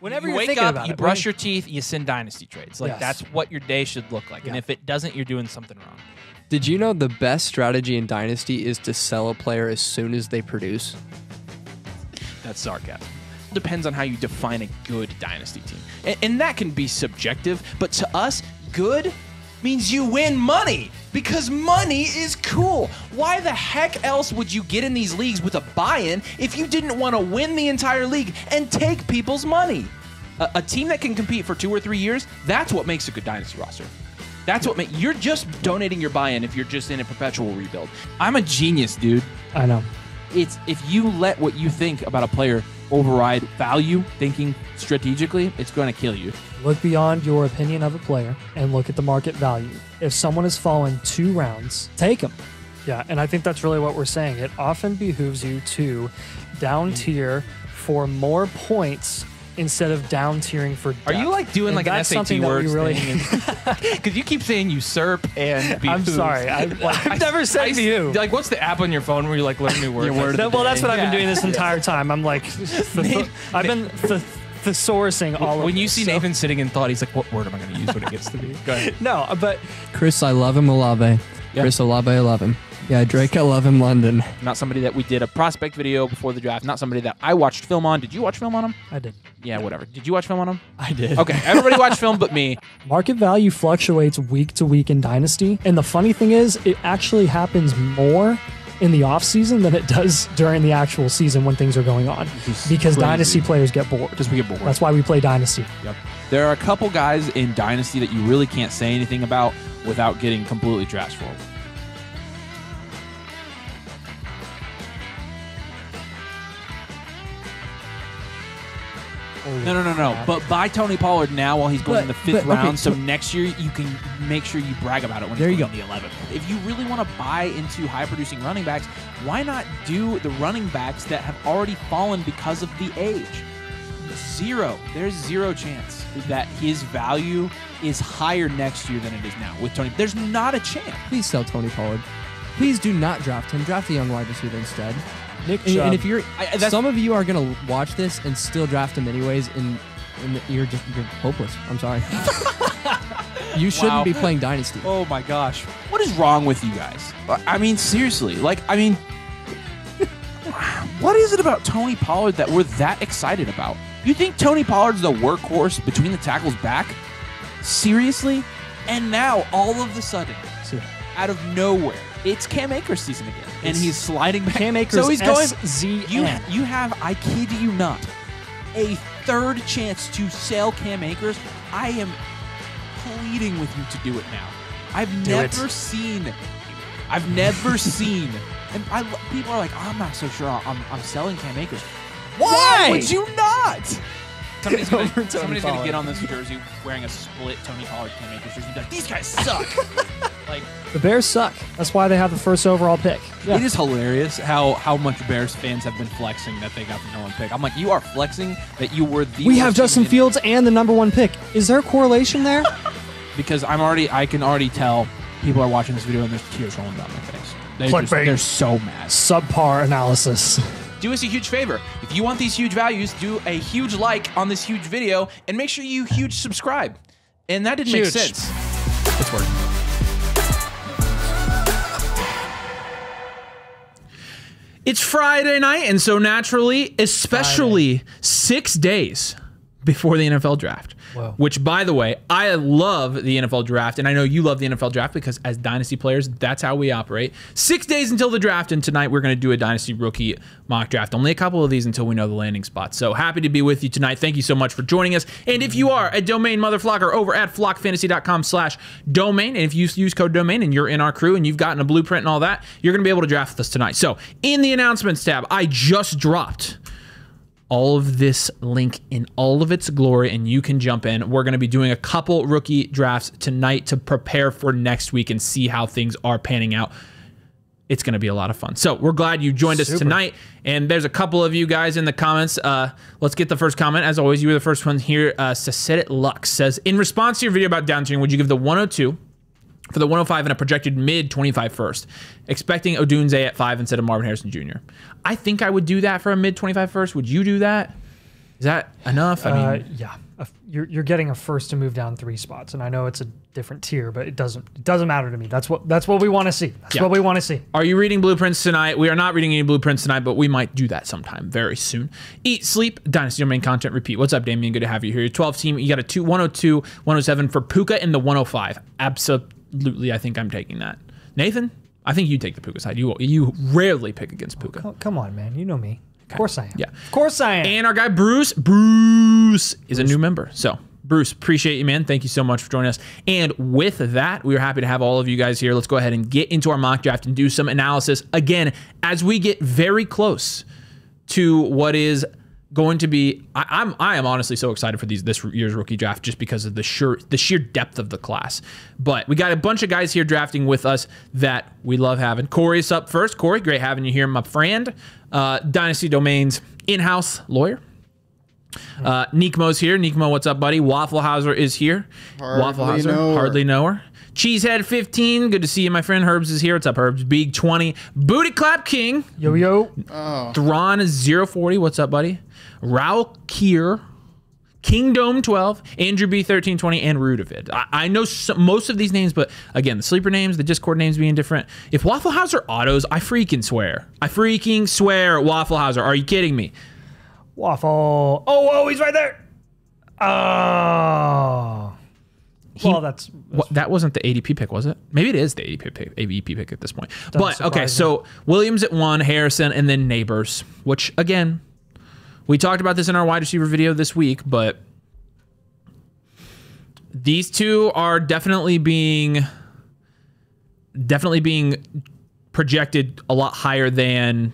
Whenever you you're wake up, about you it, brush when- your teeth, you send dynasty trades. Like Yes. that's what your day should look like. And if it doesn't, you're doing something wrong. Did you know the best strategy in Dynasty is to sell a player as soon as they produce? That's sarcasm. Depends on how you define a good dynasty team. And, and that can be subjective, but to us, good means you win money because money is cool. Why the heck else would you get in these leagues with a buy in if you didn't want to win the entire league and take people's money? A, a team that can compete for two or three years, that's what makes a good dynasty roster. That's what makes you're just donating your buy in if you're just in a perpetual rebuild. I'm a genius, dude. I know. It's if you let what you think about a player override value, thinking strategically, it's going to kill you. Look beyond your opinion of a player and look at the market value. If someone has fallen two rounds, take them. Yeah, and I think that's really what we're saying. It often behooves you to down tier for more points instead of down tiering for. Are you like doing And like an that's SAT something that words really- Because you keep saying usurp and I'm behooves. sorry. I, like, I've never said I- to you. Like, what's the app on your phone where you like learn new words? word of That- well, that's what I've been doing this entire time. I'm like, th- I've been th- thesaurusing all of when you this, see so- Nathan sitting in thought, he's like, "What word am I going to use when it gets to me?" Go ahead. No, but Chris, I love him, Olave. Yeah. Chris Olave, I love him. Yeah, Drake, I love him, London. Not somebody that we did a prospect video before the draft. Not somebody that I watched film on. Did you watch film on him? I did. Yeah, whatever. Did you watch film on him? I did. Okay, everybody watched film but me. Market value fluctuates week to week in Dynasty. And the funny thing is, it actually happens more in the off season than it does during the actual season when things are going on. Because crazy. Dynasty players get bored. because we get bored. That's why we play Dynasty. Yep. There are a couple guys in Dynasty that you really can't say anything about without getting completely trash for Oh, no, no, no, no. But buy Tony Pollard now while he's going But- in the fifth but, okay, round, so so- next year you can make sure you brag about it when There he's you going in the 11th. If you really want to buy into high-producing running backs, why not do the running backs that have already fallen because of the age? Zero. There's zero chance that his value is higher next year than it is now with Tony. There's not a chance. Please sell Tony Pollard. Please do not draft him. Draft a young wide receiver instead. Nick And, Chubb. and if you're, I- that's- some of you are gonna watch this and still draft him anyways, and, and you're just you're hopeless. I'm sorry. you shouldn't Wow. be playing Dynasty. Oh my gosh. What is wrong with you guys? Uh, I mean, seriously. Like, I mean, what is it about Tony Pollard that we're that excited about? You think Tony Pollard's the workhorse between the tackles back? Seriously? And now, all of a sudden, out of nowhere, it's Cam Akers season again. and It's he's sliding back. Cam Akers so he's going. SZN. You, you have, I kid you not, a third chance to sell Cam Akers. I am pleading with you to do it now. I've Do never it. seen, I've never seen, and I, lo- people are like, oh, I'm not so sure I'm, I'm selling Cam Akers. Why, would you not? Somebody's gonna, Tony somebody's gonna get on this jersey wearing a split Tony Pollard Cam Akers jersey. and be Like these guys suck. like The Bears suck. That's why they have the first overall pick. it is hilarious how how much Bears fans have been flexing that they got the number one pick. I'm like, you are flexing that you were the. We have Justin team in- Fields and the number one pick. Is there a correlation there? because I'm already. I can already tell people are watching this video and there's tears rolling down my face. They just, they're so mad. Subpar analysis. Do us a huge favor. If you want these huge values, do a huge like on this huge video and make sure you huge subscribe. And that didn't make sense. It's working. It's Friday night, and so naturally, especially six days before the NFL draft. Which, by the way, I love the NFL draft, and I know you love the NFL draft because as dynasty players, that's how we operate. Six days until the draft, and tonight we're going to do a dynasty rookie mock draft. Only a couple of these until we know the landing spot. So happy to be with you tonight. Thank you so much for joining us. And if you are a domain mother flocker over at flockfantasy.com/slash domain, and if you use code domain and you're in our crew and you've gotten a blueprint and all that, you're going to be able to draft with us tonight. So in the announcements tab, I just dropped all of this link in all of its glory and you can jump in. We're going to be doing a couple rookie drafts tonight to prepare for next week and see how things are panning out. It's going to be a lot of fun. So we're glad you joined us tonight. And there's a couple of you guys in the comments. Uh, let's get the first comment. As always, you were the first one here. Uh, Lux says, in response to your video about downturning, would you give the 102 for the 105 and a projected mid 25 first, expecting Odunze at five instead of Marvin Harrison Jr. I think I would do that for a mid 25 first. Would you do that? Is that enough? I mean, uh, yeah, you're you're getting a first to move down three spots, and I know it's a different tier, but it doesn't it doesn't matter to me. That's what that's what we want to see. That's Yeah. what we want to see. Are you reading blueprints tonight? We are not reading any blueprints tonight, but we might do that sometime very soon. Eat, sleep, Dynasty Domain content, repeat. What's up, Damien? Good to have you here. Your 12 team, you got a two, 102, 107 for Puka in the 105. Absolutely, I think I'm taking that. Nathan, I think you take the Puka side. You you rarely pick against oh, Puka. Oh, come on, man. You know me. Of course I am. Yeah. Of course I am. And our guy Bruce, Bruce is a new member. So, Bruce, appreciate you, man. Thank you so much for joining us. And with that, we are happy to have all of you guys here. Let's go ahead and get into our mock draft and do some analysis again as we get very close to what is going to be. I, I'm I am honestly so excited for these this year's rookie draft just because of the sheer the sheer depth of the class. But we got a bunch of guys here drafting with us that we love having. Corey's up first. Corey, great having you here, my friend. Uh, Dynasty Domains in-house lawyer. Uh, Nikmo's here. Nikmo, what's up, buddy? Waffle Wafflehauser is here. Hardly Wafflehauser, know hardly know her. Cheesehead 15, good to see you, my friend. Herbs is here. What's up, Herbs? Big 20. Booty Clap King. yo yo. Oh. Thrawn 040, what's up, buddy? Raul Kier. Kingdom 12, Andrew B 1320, and Rudavid. I, I know so, most of these names, but again, the sleeper names, the Discord names being different. If Waffle House are autos, I freaking swear. I freaking swear, Waffle House. Are you kidding me? Waffle. Oh, oh, he's right there. Oh. Well, that's What, that wasn't the ADP pick, was it? Maybe it is the ADP pick, ADP pick at this point. but okay, me. so Williams at one, Harrison, and then Nabers, which again, we talked about this in our wide receiver video this week, but these two are definitely being definitely being projected a lot higher than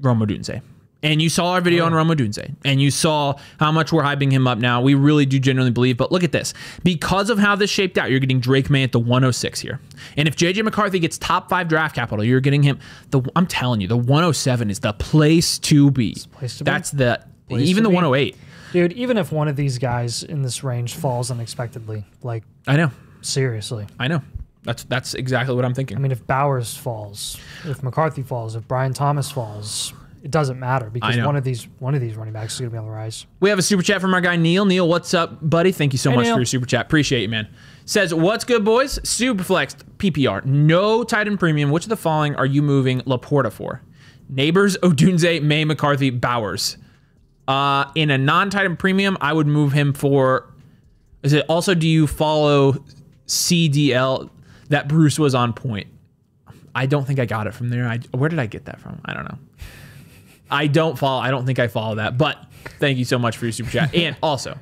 Rome Odunze. And you saw our video on oh. Rome Odunze, and you saw how much we're hyping him up now. We really do genuinely believe. But look at this. Because of how this shaped out, you're getting Drake Maye at the 106 here. And if JJ McCarthy gets top five draft capital, you're getting him. The I'm telling you, the 107 is the place to be. place to be. That's the Place even the be. 108. dude. Even if one of these guys in this range falls unexpectedly, like I know. seriously. I know. That's that's exactly what I'm thinking. I mean, if Bowers falls, if McCarthy falls, if Brian Thomas falls, it doesn't matter because one of these one of these running backs is going to be on the rise. We have a super chat from our guy Neil. Neil, what's up, buddy? Thank you so Hey, much Neil. for your super chat. Appreciate you, man. Says, what's good, boys? Superflex PPR. No tight end premium. Which of the following are you moving LaPorta for? Nabers, Odunze, Maye, McCarthy, Bowers. Uh, in a non-tight end premium, I would move him for. Is it also? Do you follow CDL? That Bruce was on point. I don't think I got it from there. I, where did I get that from? I don't know. I don't follow. I don't think I follow that. But thank you so much for your super chat. And also,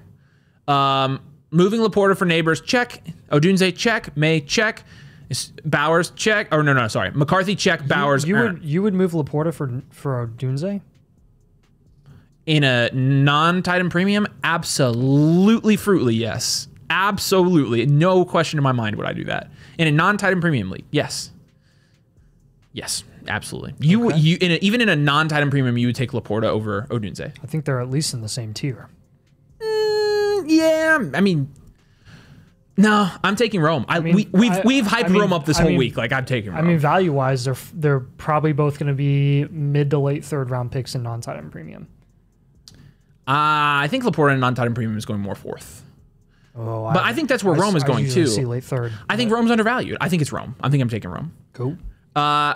um, moving LaPorta for Nabers, check. Odunze, check. Maye, check. Bowers, check. Or no, no, sorry. McCarthy, check. Bowers, you, uh, would you would move LaPorta for for Dunze? in a non-tight end premium, absolutely fruitly, yes. Absolutely. No question in my mind would I do that. In a non-tight end premium league, yes. Yes, absolutely. You would you in a, even in a non-tight end premium, you would take LaPorta over Odunze. I think they're at least in the same tier. Mm, yeah, I mean, no, I'm taking Rome. I, mean, we, we've I- we've hyped I mean- Rome up this I whole mean- week. Like I'm taking Rome. I mean, value wise, they're they're probably both going to be mid to late third round picks in non tight end premium. uh, I think LaPorta in non-tight end premium is going more fourth. Oh, But I think that's where Rome is going too. See late third. I think Rome's undervalued. I think it's Rome. I think I'm taking Rome. Cool. Uh,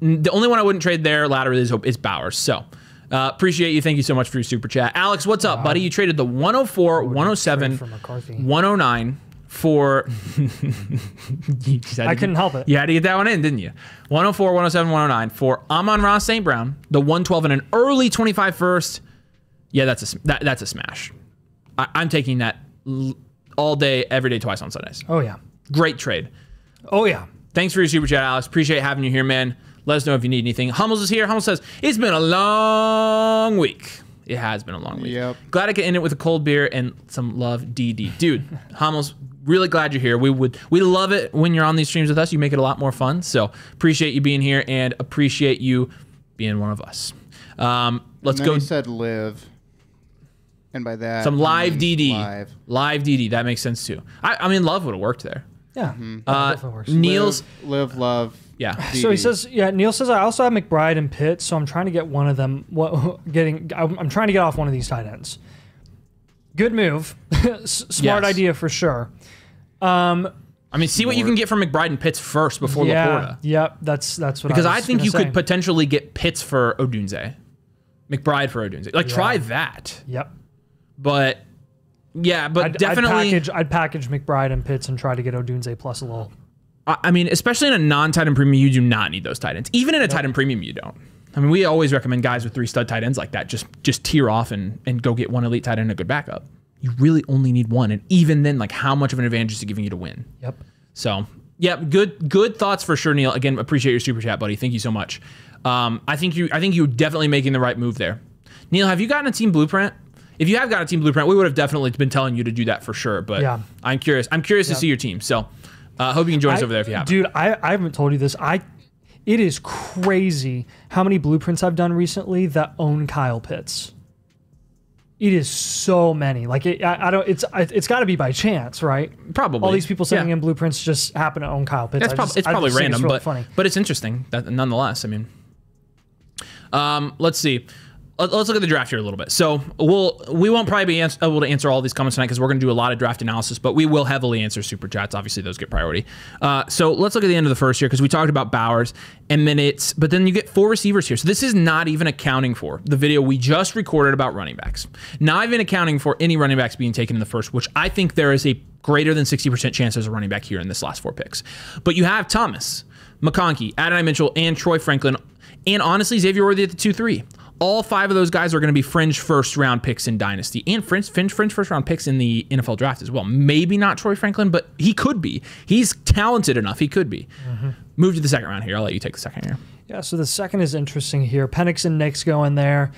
the only one I wouldn't trade there laterally is, is Bowers. So uh, appreciate you. Thank you so much for your super chat. Alex, what's up, buddy? You traded the 104, 107, for 109 for. You just had I couldn't get- help it. You had to get that one in, didn't you? 104, 107, 109 for Amon-Ra St. Brown, the 112 and an early 25 first. Yeah, that's a, that, that's a smash. I, I'm taking that l- all day, every day, twice on Sundays. Oh yeah. Great trade. Oh yeah. Thanks for your super chat, Alex. Appreciate having you here, man. Let us know if you need anything. Hummels is here. Hummels says, It's been a long week. It has been a long week. Yep. Glad I could end it with a cold beer and some love, DD. Dude, Hummels, really glad you're here. We would we love it when you're on these streams with us. You make it a lot more fun. So appreciate you being here and appreciate you being one of us. Um, let's go. He said live. And by that, Some live DD. Live. Live DD. That makes sense too. I, I mean, love would have worked there. Yeah. Mm-hmm. Uh, definitely works. Niels, Live, live, love, Yeah. So he DD. says, yeah. Neil says I also have McBride and Pitt, so I'm trying to get one of them. What getting? I'm, I'm trying to get off one of these tight ends. Good move, S- smart Yes. idea for sure. Um, I mean, see what you can get from McBride and Pitts first before yeah, LaPorta. yep. That's that's what. Because I, I, was think gonna you say. could potentially get Pitts for Odunze, McBride for Odunze. Like, try that. Yep. But yeah, but I'd, definitely. I'd package. I'd package McBride and Pitts and try to get Odunze plus a little. I mean, especially in a non-tight end premium, you do not need those tight ends. Even in a tight end premium, you don't. I mean, we always recommend guys with three stud tight ends like that just just tear off and and go get one elite tight end and a good backup. You really only need one, and even then, like how much of an advantage is it giving you to win? Yep. So, yeah, good good thoughts for sure, Neil. Again, appreciate your super chat, buddy. Thank you so much. Um, I think you I think you're definitely making the right move there. Neil, have you gotten a team blueprint? If you have got a team blueprint, we would have definitely been telling you to do that for sure. But Yeah. I'm curious. I'm curious to see your team. So, uh, hope you can join us over there if you have. Dude, I, I haven't told you this. I it is crazy how many blueprints I've done recently that own Kyle Pitts. It is so many. Like it, I, I don't. It's I- it's got to be by chance, right? Probably. All these people sending Yeah. in blueprints just happen to own Kyle Pitts. It's, prob- just- it's probably random, it's really but funny. but it's interesting that nonetheless. I mean, um, let's see. Let- Let's look at the draft here a little bit. So we'll we won't probably be ans- able to answer all these comments tonight because we're going to do a lot of draft analysis, but we will heavily answer super chats. Obviously, those get priority. Uh, so let's look at the end of the first year because we talked about Bowers and then it's but then you get four receivers here. So this is not even accounting for the video we just recorded about running backs. Not even accounting for any running backs being taken in the first, which I think there is a greater than 60% chance there's a running back here in this last four picks. But you have Thomas, McConkey, Adonai Mitchell, and Troy Franklin, and honestly, Xavier Worthy at the 2 3. All five of those guys are going to be fringe first round picks in Dynasty and fringe, fringe, fringe first round picks in the NFL draft as well. Maybe not Troy Franklin, but he could be. He's talented enough. He could be. Move to the second round here. I'll let you take the second here. Yeah, so the second is interesting here. Penix and Nix go in there.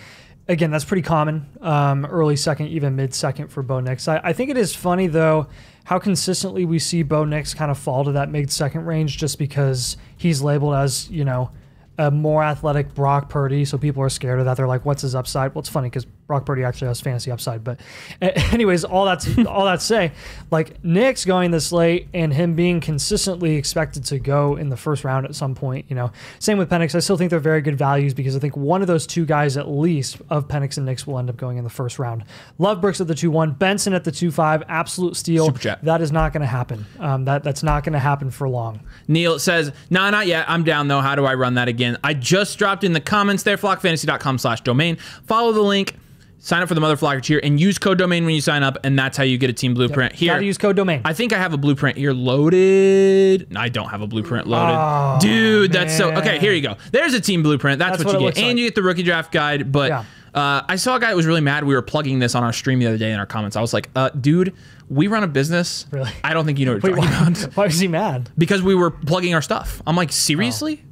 Again, that's pretty common. Um, early second, even mid second for Bo Nix. I, I think it is funny though how consistently we see Bo Nix kind of fall to that mid second range just because he's labeled as you know a more athletic Brock Purdy, so people are scared of that. They're like, "What's his upside?" Well, it's funny because Brock Purdy actually has fantasy upside. But, anyways, all that's all that to say, like Nix going this late and him being consistently expected to go in the first round at some point. You know, same with Penix. I still think they're very good values because I think one of those two guys at least of Penix and Nix will end up going in the first round. Love Brooks at the two one, Benson at the two five, absolute steal. Super chat. That is not going to happen. Um, that that's not going to happen for long. Neil says, "No, not yet. I'm down though. How do I run that again? I just dropped in the comments there, flockfantasy.com/domain. Follow the link, sign up for the Mother Flocker tier, and use code domain when you sign up, and that's how you get a team blueprint here. Got to use code domain. I think I have a blueprint here loaded. I don't have a blueprint loaded. Oh, Dude, that's so okay. Here you go. There's a team blueprint. That's, That's what, what you get. And like. you get the rookie draft guide. But Yeah. uh, I saw a guy that was really mad. We were plugging this on our stream the other day in our comments. I was like, uh, dude, we run a business. Really? I don't think you know what you're Wait, talking why, about why was he mad? because we were plugging our stuff. I'm like, seriously?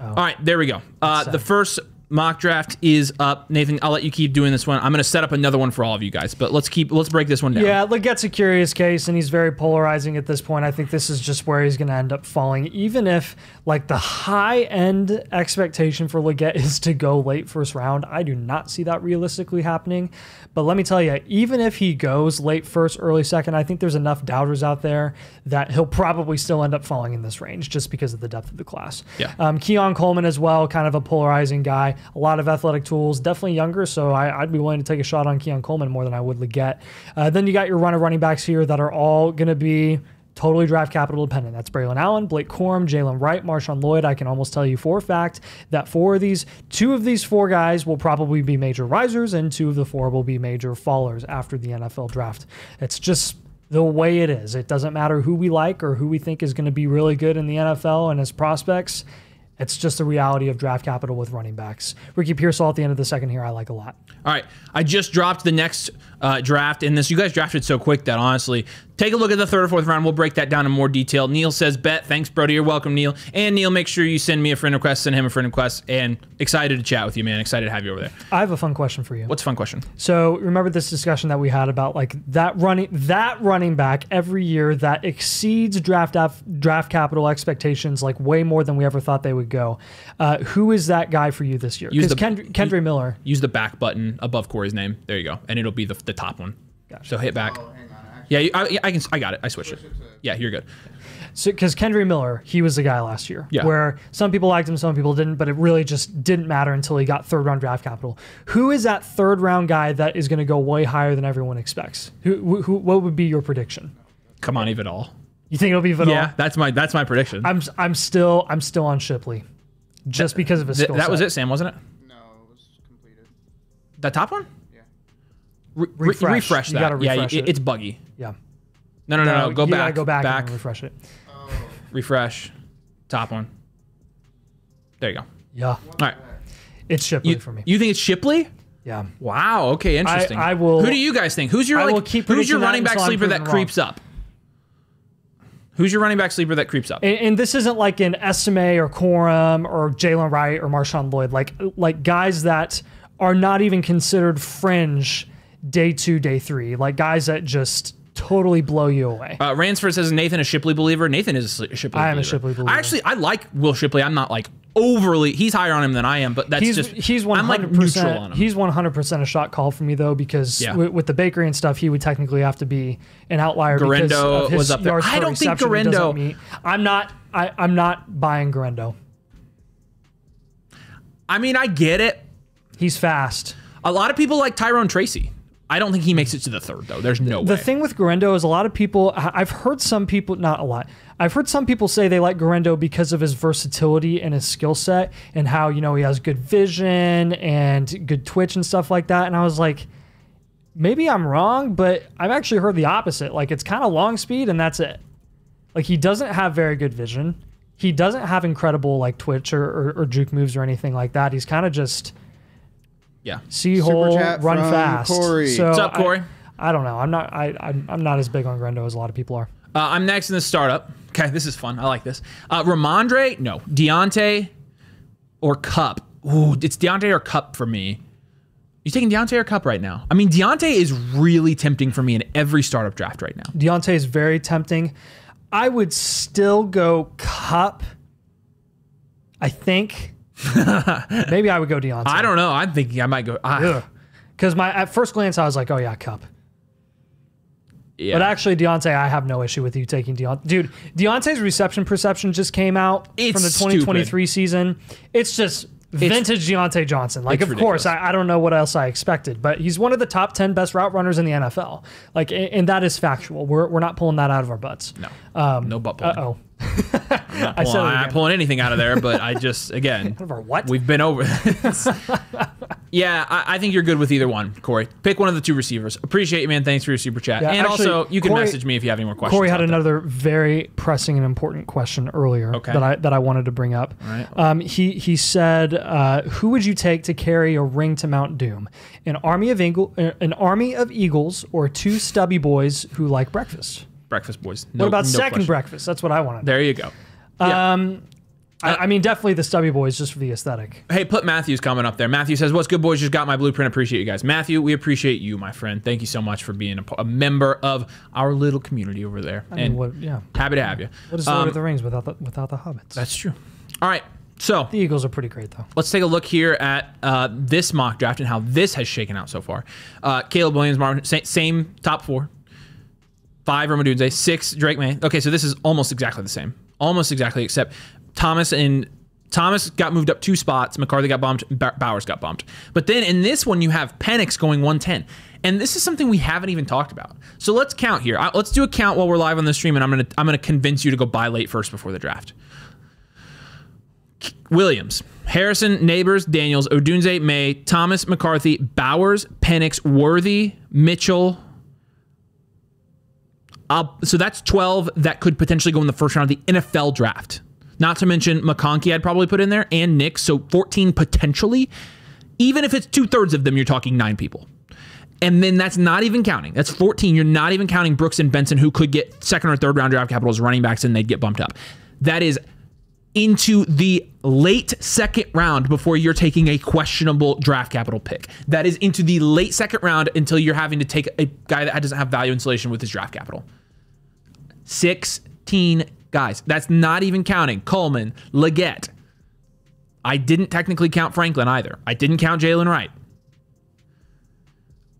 Oh. All right, there we go. Uh, the first mock draft is up. Nathan, I'll let you keep doing this one. I'm going to set up another one for all of you guys, but let's keep let's break this one down. Yeah, Legette's a curious case, and he's very polarizing at this point. I think this is just where he's going to end up falling. Even if, like, the high end expectation for Legette is to go late first round, I do not see that realistically happening. But let me tell you, even if he goes late first, early second, I think there's enough doubters out there that he'll probably still end up falling in this range just because of the depth of the class. Yeah. Um, Keon Coleman as well, kind of a polarizing guy. A lot of athletic tools, definitely younger, so I, I'd be willing to take a shot on Keon Coleman more than I would Legette. Uh, then you got your runner running backs here that are all going to be totally draft capital dependent. That's Braelon Allen, Blake Corum, Jaylen Wright, Marshawn Lloyd. I can almost tell you for a fact that four of these, two of these four guys will probably be major risers, and two of the four will be major fallers after the NFL draft. It's just the way it is. It doesn't matter who we like or who we think is going to be really good in the NFL and as prospects. It's just the reality of draft capital with running backs. Ricky Pearsall at the end of the second here, I like a lot. All right, I just dropped the next uh, draft in this. You guys drafted so quick that honestly, take a look at the third or fourth round. We'll break that down in more detail. Neil says, "Bet, thanks, Brody. You're welcome, Neil." And Neil, make sure you send me a friend request, send him a friend request, and excited to chat with you, man. Excited to have you over there. I have a fun question for you. What's a fun question? So remember this discussion that we had about like that running that running back every year that exceeds draft af- draft capital expectations like way more than we ever thought they would go. Uh, who is that guy for you this year? Use Because the- Kend- Kendre Miller. Use the back button above Corey's name. There you go, and it'll be the, the top one. Gotcha. So hit back. Oh, hang on. Actually, Yeah, you, I, I can. I got it. I switched it. Switch it to- Yeah, you're good. So because Kendre Miller, he was the guy last year, Yeah. where some people liked him, some people didn't, but it really just didn't matter until he got third round draft capital. Who is that third round guy that is going to go way higher than everyone expects? Who, who, what would be your prediction? Come on, Vidal. You think it'll be Vidal? Yeah, that's my that's my prediction. I'm I'm still I'm still on Shipley, just because of his Th- skill that was it, Sam, wasn't it? No, it was completed. That top one? Yeah. Re- re- Refresh. refresh You that. gotta yeah, refresh it- it. it's buggy. Yeah. No, no, no, no. Go you gotta back. Go back. Back. And refresh it. Oh. refresh. Top one. There you go. Yeah. All right. It's Shipley You, for me. you think it's Shipley? yeah. Wow. Okay. Interesting. I will- Who do you guys think? Who's your I like? will keep who's your predicting that running back until I'm sleeper that proven wrong. creeps up? Who's your running back sleeper that creeps up? And, and this isn't like an Estime or Corum or Jaylen Wright or Marshawn Lloyd, like like guys that are not even considered fringe day two, day three, like guys that just totally blow you away. Uh, Ransford says Nathan a Shipley believer. Nathan is a Shipley. Believer. I am a. Shipley believer. I actually I like Will Shipley. I'm not like overly. He's higher on him than I am, but that's he's just he's one I'm like hundred neutral on percent. him. He's one hundred percent a shot call for me though, because Yeah. with, with the bakery and stuff, he would technically have to be an outlier. Guerendo was up there. I don't think reception he doesn't Guerendo- I'm not. I, I'm not buying Guerendo. I mean, I get it. He's fast. A lot of people like Tyrone Tracy. I don't think he makes it to the third though. There's no The way. The thing with Guerendo is a lot of people. I've heard some people, not a lot. I've heard some people say they like Guerendo because of his versatility and his skill set, and how you know he has good vision and good twitch and stuff like that. And I was like, maybe I'm wrong, but I've actually heard the opposite. Like it's kind of long speed, and that's it. Like he doesn't have very good vision. He doesn't have incredible like twitch or, or, or juke moves or anything like that. He's kind of just yeah. see Super hole, chat run from fast. Corey. So What's up, I- Corey? I, don't know. I'm not. I I'm, I'm not as big on Guerendo as a lot of people are. Uh, I'm next in the startup. Okay, this is fun. I like this. Uh, Rhamondre, no. Diontae or Kupp. Ooh, it's Diontae or Kupp for me. You taking Diontae or Kupp right now? I mean, Diontae is really tempting for me in every startup draft right now. Diontae is very tempting. I would still go Kupp. I think. Maybe I would go Diontae. I don't know. I'm thinking I might go. Ah, Because my at first glance I was like, oh yeah, Kupp. yeah. But actually, Diontae, I have no issue with you taking Diontae. Dude, Diontae's reception perception just came out It's from the 2023 season. It's just vintage Diontae Johnson. Like, It's of course. I, I don't know what else I expected, but he's one of the top 10 best route runners in the NFL. Like, and, and that is factual. We're, we're not pulling that out of our butts. no, Um, no butt pulling. Uh oh. I'm not pulling, said I'm pulling anything out of there, but I just again. Out of our what? We've been over this. yeah, I, I think you're good with either one, Corey. Pick one of the two receivers. Appreciate you, man. Thanks for your super chat. Yeah, and actually, also, you can Corey- message me if you have any more questions. Corey had another very pressing and important question earlier Okay. that I that I wanted to bring up. right. Um, he he said, uh, "Who would you take to carry a ring to Mount Doom? An army of eagle, uh, an army of eagles, or two stubby boys who like breakfast? Breakfast Boys. What about no second question. breakfast? That's what I wanted. There you go. Yeah. Um, I, I mean, definitely the stubby boys just for the aesthetic. Hey, put Matthew's comment up there. Matthew says, "What's good, boys? Just got my blueprint. Appreciate you guys, Matthew. We appreciate you, my friend. Thank you so much for being a member of our little community over there. I and mean, what? Yeah. happy to have you. What is Lord Um, of the Rings without the without the hobbits? That's true. All right, so the Eagles are pretty great though. let's take a look here at uh, this mock draft and how this has shaken out so far. Uh, Caleb Williams, Marvin, same top four. Five Rome Odunze, six Drake Maye. Okay, so this is almost exactly the same. Almost exactly, except Thomas and Thomas got moved up two spots. McCarthy got bumped. Bowers got bumped. But then in this one, you have Penix going 110. And this is something we haven't even talked about. So let's count here. Let's do a count while we're live on the stream, and I'm gonna I'm gonna convince you to go buy late first before the draft. Williams, Harrison, Nabers, Daniels, Odunze, May, Thomas, McCarthy, Bowers, Penix, Worthy, Mitchell. Uh, so that's 12 that could potentially go in the first round of the NFL draft. Not to mention McConkey, I'd probably put in there, and Nix. So 14 potentially. Even if it's two thirds of them, you're talking nine people. And then that's not even counting. That's 14. You're not even counting Brooks and Benson, who could get second or third round draft capital as running backs and they'd get bumped up. That is into the late second round before you're taking a questionable draft capital pick. That is into the late second round until you're having to take a guy that doesn't have value installation with his draft capital. 16 guys. That's not even counting Coleman, Legette. I didn't technically count Franklin either. I didn't count Jalen Wright.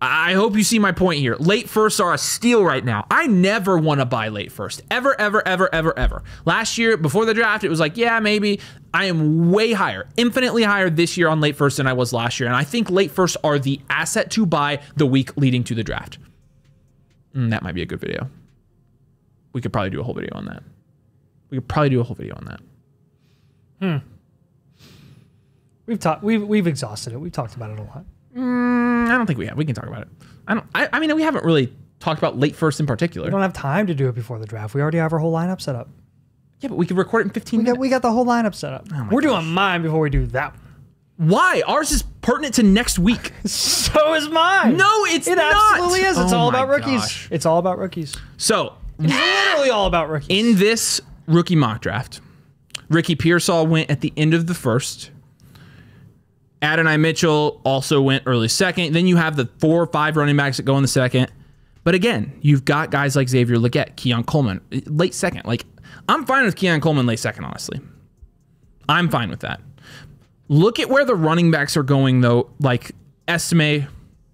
I hope you see my point here. Late firsts are a steal right now. I never want to buy late first. Ever, ever, ever, ever, ever. Last year, before the draft, it was like, yeah, maybe. I am way higher, infinitely higher this year on late first than I was last year. And I think late firsts are the asset to buy the week leading to the draft. Mm, that might be a good video. We could probably do a whole video on that. We could probably do a whole video on that. Hmm. We've talked. We've we've exhausted it. We've talked about it a lot. Mm, I don't think we have. We can talk about it. I don't. I, I mean, we haven't really talked about late first in particular. We don't have time to do it before the draft. We already have our whole lineup set up. Yeah, but we could record it in 15 We got minutes. we got the whole lineup set up. my We're gosh. doing mine before we do that. Why? Ours is pertinent to next week. So is mine. No, it's it not. absolutely is. It's Oh all about rookies. gosh. It's all about rookies. So, literally all about rookies. in this rookie mock draft, Ricky Pearsall went at the end of the first. Adonai Mitchell also went early second. Then you have the four or five running backs that go in the second. But again, you've got guys like Xavier Legette, Keon Coleman, late second. Like, I'm fine with Keon Coleman late second, honestly. I'm fine with that. Look at where the running backs are going, though. Like, Estime,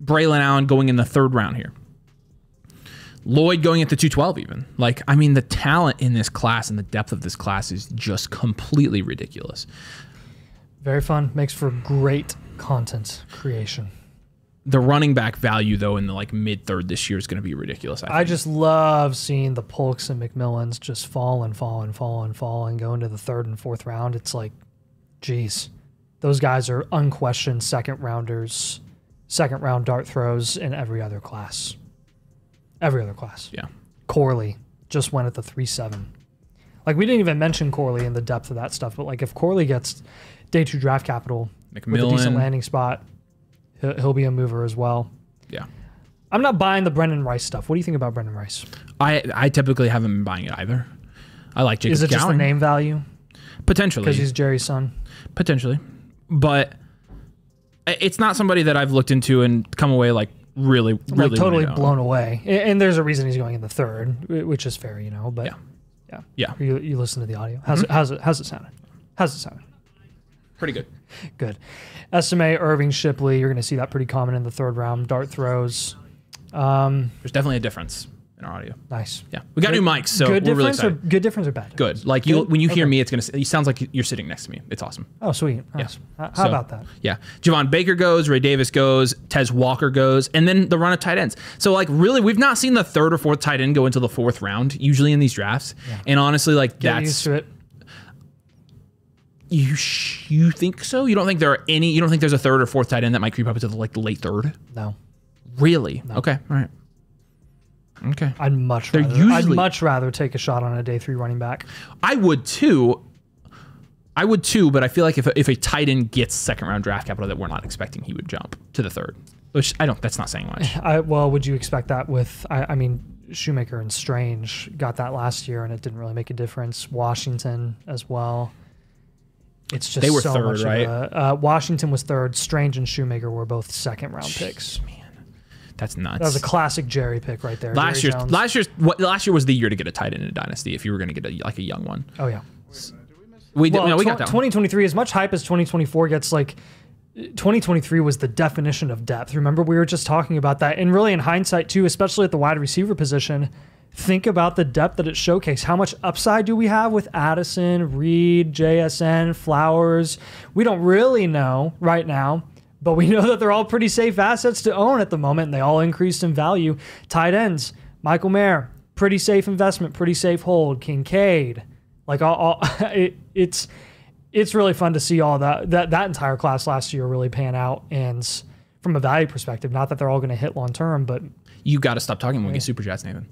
Braelon Allen going in the third round here. Lloyd going at the 212 even. Like, I mean, the talent in this class and the depth of this class is just completely ridiculous. Very fun. Makes for great content creation. The running back value though in the like mid third this year is going to be ridiculous. I, I just love seeing the Polks and McMillans just fall and fall and fall and fall and go into the third and fourth round. It's like, geez, those guys are unquestioned second rounders, second round dart throws in every other class. Every other class. yeah. Corley just went at the three seven. Like we didn't even mention Corley in the depth of that stuff, but like if Corley gets day two draft capital with a decent landing spot, he'll, he'll be a mover as well. Yeah. I'm not buying the Brenden Rice stuff. What do you think about Brenden Rice? I I typically haven't been buying it either. I like Jacob Is it just the name value Potentially. because he's Jerry's son? potentially. But it's not somebody that I've looked into and come away like really really like totally wanting to own. blown away. And there's a reason he's going in the third, which is fair, you know. But Yeah. yeah, Yeah. You, you listen to the audio. How's it? How's it? How's it sounding? How's it sounding? Pretty good. Good. Estime, Irving, Shipley. You're going to see that pretty common in the third round. Dart throws. Um, There's definitely a difference in our audio. nice. Yeah. We got new mics, so good we're really difference or good difference or bad? Good. Like you, when you hear Okay. me, it's gonna. It sounds like you're sitting next to me. It's awesome. Oh, sweet. Nice. How, how So, about that? Yeah. Javon Baker goes, Ray Davis goes, Tez Walker goes, and then the run of tight ends. So like really, we've not seen the third or fourth tight end go into the fourth round usually in these drafts. And honestly, like Get that's used to it. you. Sh- you think so? You don't think there are any? You don't think there's a third or fourth tight end that might creep up into the like the late third? No, Really? Okay. All right. Okay. I'd much They're rather. I'd much rather take a shot on a day three running back. I would too. I would too, but I feel like if a, if a tight end gets second round draft capital that we're not expecting, he would jump to the third. Which I don't. That's not saying much. I, well, would you expect that with? I, I mean, Schoonmaker and Strange got that last year, and it didn't really make a difference. Washington as well. It's just They were so third, much right? a- uh, Washington was third. Strange and Schoonmaker were both second round picks. That's nuts. That was a classic Jerry pick right there. last year, last year's what, last year was the year to get a tight end in a dynasty. If you were going to get a, like a young one, oh yeah. we did. Well, no, we tw- got that. 2023, as much hype as 2024 gets, like 2023 was the definition of depth. Remember, we were just talking about that. And really, in hindsight, too, especially at the wide receiver position, think about the depth that it showcased. How much upside do we have with Addison, Reed, JSN, Flowers? We don't really know right now. But we know that they're all pretty safe assets to own at the moment, and they all increased in value. Tight ends, Michael Mayer, pretty safe investment, pretty safe hold. Kincaid, like all, all it, it's it's really fun to see all that that that entire class last year really pan out and from a value perspective not that they're all going to hit long term but You got to stop talking when we get super chats, Nathan.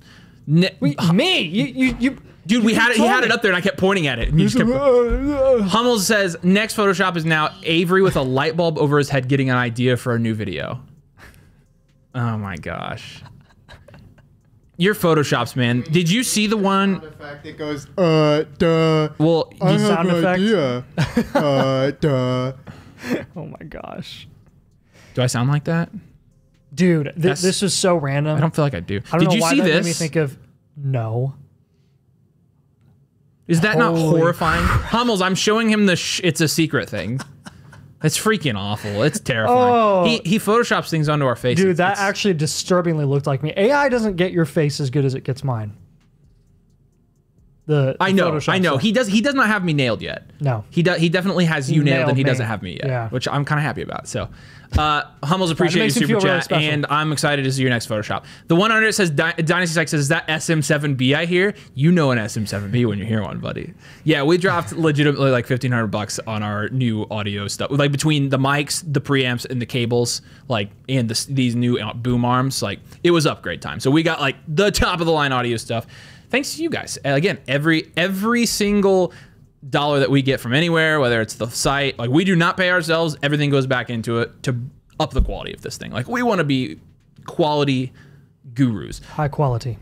Ne- me you you, you Dude, we had it. He had it up there, and I kept pointing at it. And you just kept. Hummels says next Photoshop is now Avery with a light bulb over his head, getting an idea for a new video. Oh my gosh. Your photoshops, man. Did you see the one? The fact it goes, uh, duh. Well, I you- have sound an effect? idea. uh, duh. oh my gosh do I sound like that? Dude th- That's- this is so random I don't feel like I do. I Did you see that this? made me think of no Is that not Holy horrifying? Hummels, I'm showing him the sh- it's a secret thing. It's freaking awful. It's terrifying. Oh. He he photoshops things onto our faces. Dude, that It's- actually disturbingly looked like me. AI doesn't get your face as good as it gets mine. The I know, Photoshop I know. stuff. He does. He does not have me nailed yet. No. he does. He definitely has you nailed, nailed and he me. doesn't have me yet. Yeah. which I'm kind of happy about. So, uh, Hummels appreciate your makes super feel really and I'm excited to see your next Photoshop. The one under it says Dy- Dynasty Psych says, "Is that SM7B I hear?" You know an SM7B when you hear one, buddy. Yeah, we dropped legitimately like 1500 bucks on our new audio stuff, like between the mics, the preamps, and the cables, like and the, these new uh, boom arms. Like it was upgrade time. So we got like the top of the line audio stuff. Thanks to you guys. And again, every every single dollar that we get from anywhere, whether it's the site, like we do not pay ourselves, everything goes back into it to up the quality of this thing. Like we want to be quality gurus. high quality.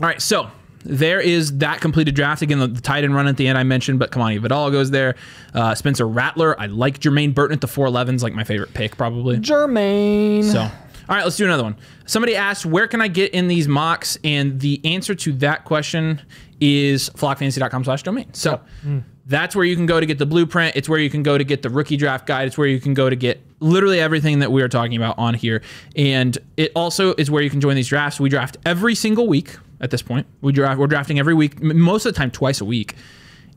All right, so there is that completed draft. Again, the, the tight end run at the end I mentioned, but Kimani Vidal goes there. Uh, Spencer Rattler. I like Jermaine Burton at the 411s, like my favorite pick probably. Jermaine. So, all right, let's do another one. Somebody asked, where can I get in these mocks? And the answer to that question is flockfantasy.com slash domain. So that's where you can go to get the blueprint. It's where you can go to get the rookie draft guide. It's where you can go to get literally everything that we are talking about on here. And it also is where you can join these drafts. We draft every single week at this point. We draft, we're drafting every week, most of the time twice a week.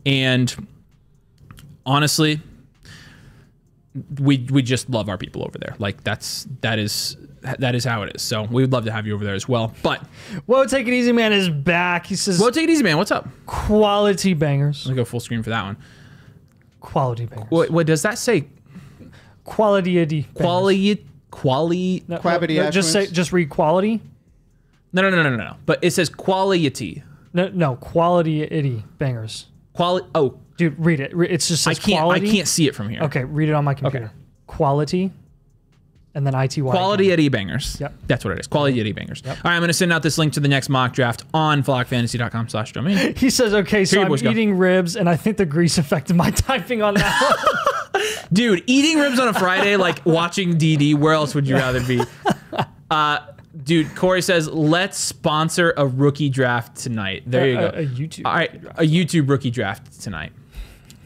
And honestly, we we just love our people over there. Like that's that is that is how it is. So we would love to have you over there as well. But Whoa, take it easy, man is back. He says well, take it easy, man. What's up? quality bangers. Let me go full screen for that one. Quality bangers. What, what does that say? Quality bangers. Quality quality. No, Quabity no, no, just say just read quality. No, no, no, no, no, no. But it says quality. No, no, quality itty bangers. Quality. Oh, Dude, read it. It's just I can't. quality. I can't see it from here. Okay, read it on my computer. Okay. Quality, and then ity. Quality at eBangers. Yep. That's what it is. Quality Eddie Bangers. All right, I'm going to send out this link to the next mock draft on flockfantasy.com slash domain. He says, "Okay, so I'm boys go. eating ribs, and I think the grease affected my typing on that. Dude, eating ribs on a Friday, like watching DD, where else would you rather be? Uh, dude, Corey says, let's sponsor a rookie draft tonight. There you A- go. a YouTube All right, a YouTube rookie draft tonight.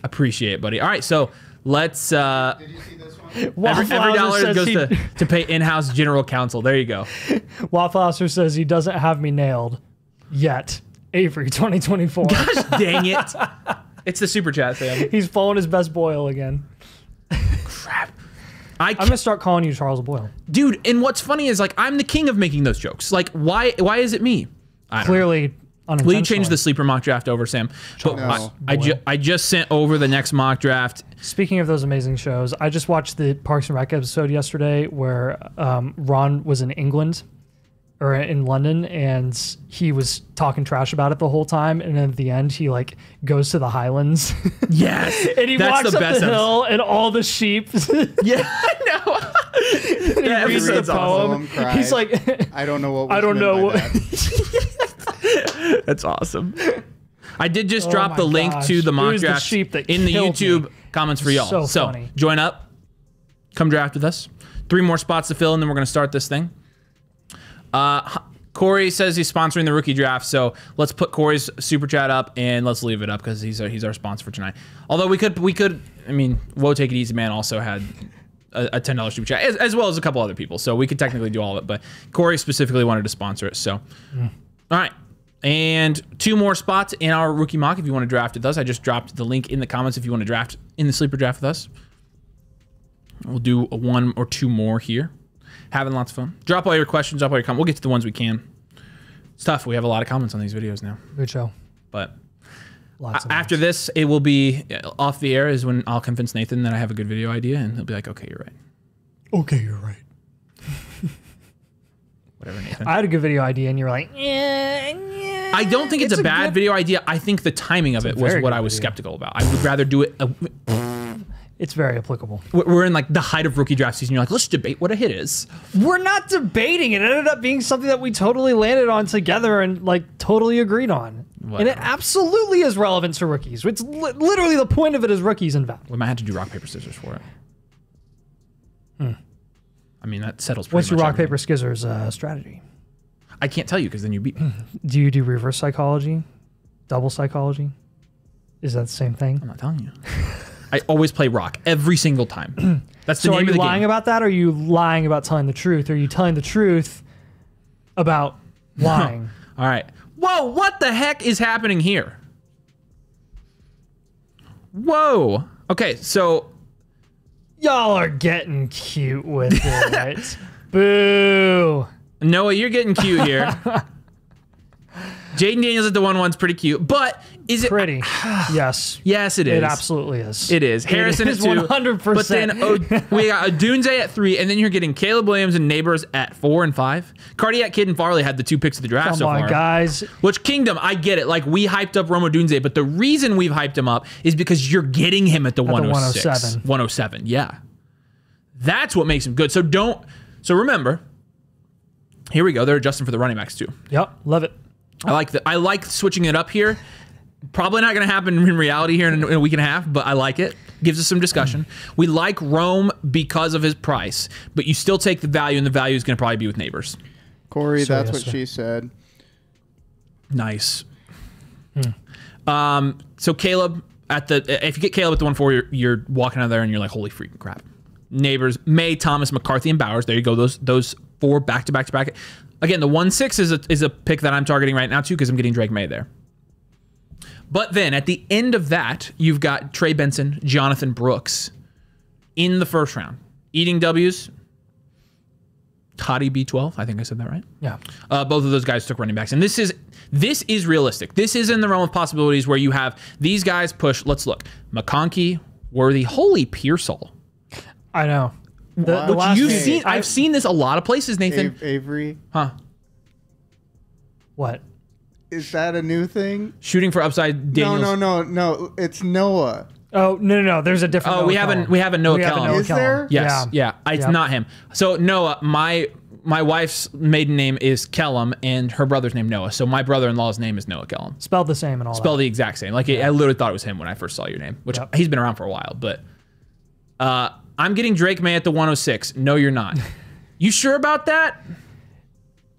Appreciate it, buddy. All right, so let's. Uh, Did you see this one? every, Waffle every dollar goes he- to, to pay in-house general counsel. There you go. Waffle Houser says he doesn't have me nailed yet. Avery 2024. Gosh dang it! It's the super chat, Sam. He's pulling his best Boyle again. Crap. I I'm gonna start calling you Charles Boyle. dude. And what's funny is like I'm the king of making those jokes. Like why? Why is it me? I don't know. Clearly, Will you change the sleeper mock draft over, Sam? But No. I, I, ju- I just sent over the next mock draft. Speaking of those amazing shows, I just watched the Parks and Rec episode yesterday where um, Ron was in England or in London and he was talking trash about it the whole time. And at the end, he like goes to the Highlands Yes, and he that's walks the up best. the episode. hill and all the sheep. Yeah, I know. that reads the episode's awesome. poem. He's like, I don't know what. Was I don't know by what- that. That's awesome. I did just Oh drop the link gosh. to the mock the draft that in the YouTube me. comments for y'all. So So, join up, come draft with us. Three more spots to fill, and then we're gonna start this thing. Uh, Corey says he's sponsoring the rookie draft, so let's put Corey's super chat up and let's leave it up because he's our, he's our sponsor for tonight. Although we could we could I mean, whoa, take it easy, man. Also had a, a ten dollars super chat as, as well as a couple other people, so we could technically do all of it. But Corey specifically wanted to sponsor it, so all right. And two more spots in our rookie mock if you want to draft with us. I just dropped the link in the comments if you want to draft in the sleeper draft with us. We'll do a one or two more here. Having lots of fun. Drop all your questions, drop all your comments. We'll get to the ones we can. It's tough. We have a lot of comments on these videos now. good show. But Lots of after this, it will be off the air is when I'll convince Nathan that I have a good video idea and he'll be like, okay, you're right. Okay, you're right. Whatever, Nathan. I had a good video idea, and you're like, yeah, yeah. I don't think it's, It's a a bad good- video idea. I think the timing of it was what I was video. skeptical about. I would rather do it. Uh, It's very applicable. we're in like the height of rookie draft season. You're like, let's debate what a hit is. We're not debating. It ended up being something that we totally landed on together and like totally agreed on. And it absolutely is relevant to rookies. It's li- literally the point of it is rookies and value. We might have to do rock paper scissors for it. I mean, that settles. Pretty Hmm. What's your rock everything. paper scissors uh, strategy? I can't tell you because then you beat me. Hmm. Do you do reverse psychology, double psychology? Is that the same thing? I'm not telling you. I always play rock every single time. That's the So are name you of the lying about that? Or are you lying about telling the truth? Are you telling the truth about lying? All right. Whoa, what the heck is happening here? Whoa. Okay, so Y'all are getting cute with it. Right? Boo. Noah, you're getting cute here. Jayden Daniels at the one one's pretty cute, but is it Pretty. Yes. Yes, it is. It absolutely is. It is. Harrison is at two. 100%. But then oh, we got Odunze at three, and then you're getting Caleb Williams and Nabers at four and five. Cardiac Kid and Farley had the two picks of the draft Come so on, far. guys. Which Kingdom, I get it. Like we hyped up Rome Odunze, but the reason we've hyped him up is because you're getting him at the, the 106. 107. 107, yeah. That's what makes him good. So don't. So remember, here we go. They're adjusting for the running backs too. Yep. Love it. I like the. I like switching it up here. Probably not going to happen in reality here in a, in a week and a half, but I like it. Gives us some discussion. We like Rome because of his price, but you still take the value, and the value is going to probably be with Nabers. Corey, So, that's yes, what sir. she said. Nice. Um, so Caleb at the if you get Caleb at the one four, you're, you're walking out there and you're like, holy freaking crap. Nabers, Maye, Thomas, McCarthy, and Bowers. There you go. Those those four back to back to back. Again, the one six is a is a pick that I'm targeting right now too because I'm getting Drake Maye there. But then at the end of that, you've got Trey Benson, Jonathan Brooks in the first round. Eating W's. Toddy B12. I think I said that right. Yeah. Uh, both of those guys took running backs, and this is this is realistic. This is in the realm of possibilities where you have these guys push. Let's look: McConkey, Worthy, holy Pearsall. I know. The, the Which You've few- seen. I've seen this a lot of places, Nathan. Av- Avery, Huh? what? is that a new thing? Shooting for upside. Daniels. No, no, no, no. It's Noah. Oh no no no! There's a different. Oh, Noah we haven't we have a Noah We have Kellum. Noah Is Kellum. there? Yes. Yeah. Yeah. It's Yep. not him. So Noah, my my wife's maiden name is Kellum, and her brother's name Noah. So my brother-in-law's name is Noah Kellum. Spelled the same and all. spell that. the exact same. Like I literally thought it was him when I first saw your name, which Yep. he's been around for a while. But uh, I'm getting Drake Maye at the 106. No, you're not. you sure about that?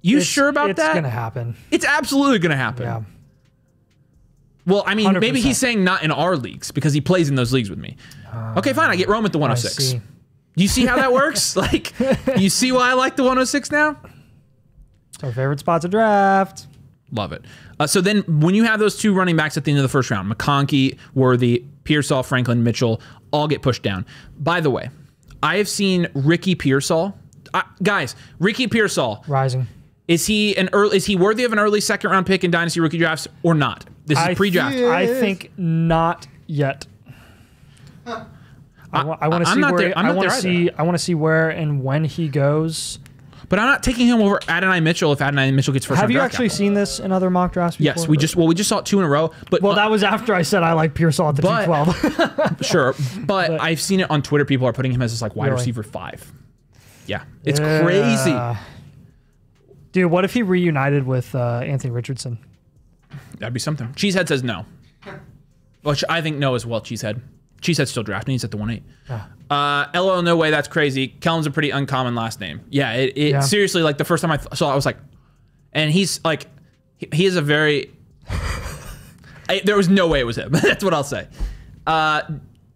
You It's- sure about it's that? It's gonna happen. It's absolutely gonna happen. Yeah. Well, I mean, maybe 100%. he's saying not in our leagues because he plays in those leagues with me. okay, fine. I get Rome at the I 106. see. You see how that works? like, you see why I like the 106 now? It's our favorite spot to draft. Love it. Uh, so then, when you have those two running backs at the end of the first round, McConkey, Worthy, Pearsall, Franklin, Mitchell, all get pushed down. By the way, I have seen Ricky Pearsall. Uh, guys, Ricky Pearsall Rising. is he an early? Is he worthy of an early second round pick in dynasty rookie drafts or not? This is I pre-draft. feel- I think not yet. I, want to see where there- I want to see. I want to see where and when he goes. But I'm not taking him over Adonai Mitchell if Adonai Mitchell gets first. Have you actually capital. seen this in other mock drafts? Before? Yes, we just well we just saw it two in a row. But Well, uh, that was after I said I like Pearsall at the But- 212. sure. But, I've seen it on Twitter. People are putting him as this like wide Really? receiver five. Yeah, it's crazy. Dude, what if he reunited with uh, Anthony Richardson? That'd be something. Cheesehead says no. Which I think no as well. Cheesehead. Cheesehead's still drafting. He's at the one eight. Uh, LO, no way. That's crazy. Kellum's a pretty uncommon last name. Yeah. It, it Yeah. seriously like the first time I th- saw, it, I was like, and he's like, he, he is a very. I, there was no way it was him. That's what I'll say. Uh,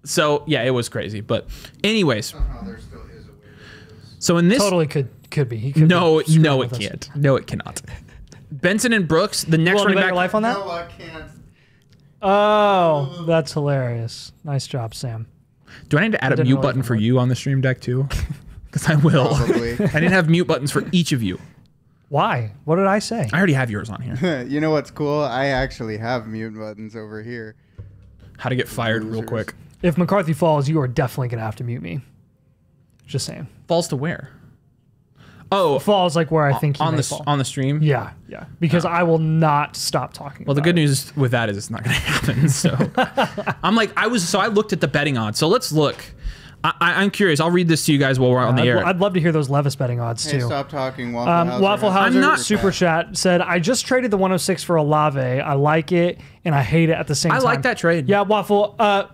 so yeah, it was crazy. But anyways, Somehow there still is a way. so in this Totally could could be. He could No, be no, it can't. No, it cannot. Benson and Brooks, the next Willing to running back. your life on that? No, I can't. Oh, that's hilarious. Nice job, Sam. Do I need to add a mute really button for you on the stream deck too? Because I will. Probably. I didn't have mute buttons for each of you. Why? What did I say? I already have yours on here. you know what's cool? I actually have mute buttons over here. How to get fired real quick. If McCarthy falls, you are definitely gonna have to mute me. Just saying. Falls to where? Oh, Falls like where I think he on may the fall. on the stream. yeah, yeah. Because I will not stop talking. Well, the good it. news with that is it's not going to happen. So I'm like, I was so I looked at the betting odds. So let's look. I, I, I'm curious. I'll read this to you guys while we're on the I'd, air. I'd love to hear those Levis betting odds Hey, too. stop talking. Waffle Um, Houser Waffle has Houser a not- super chat said, "I just traded the 106 for Olave. I like it and I hate it at the same I time." I like that trade. Yeah, Waffle. Uh,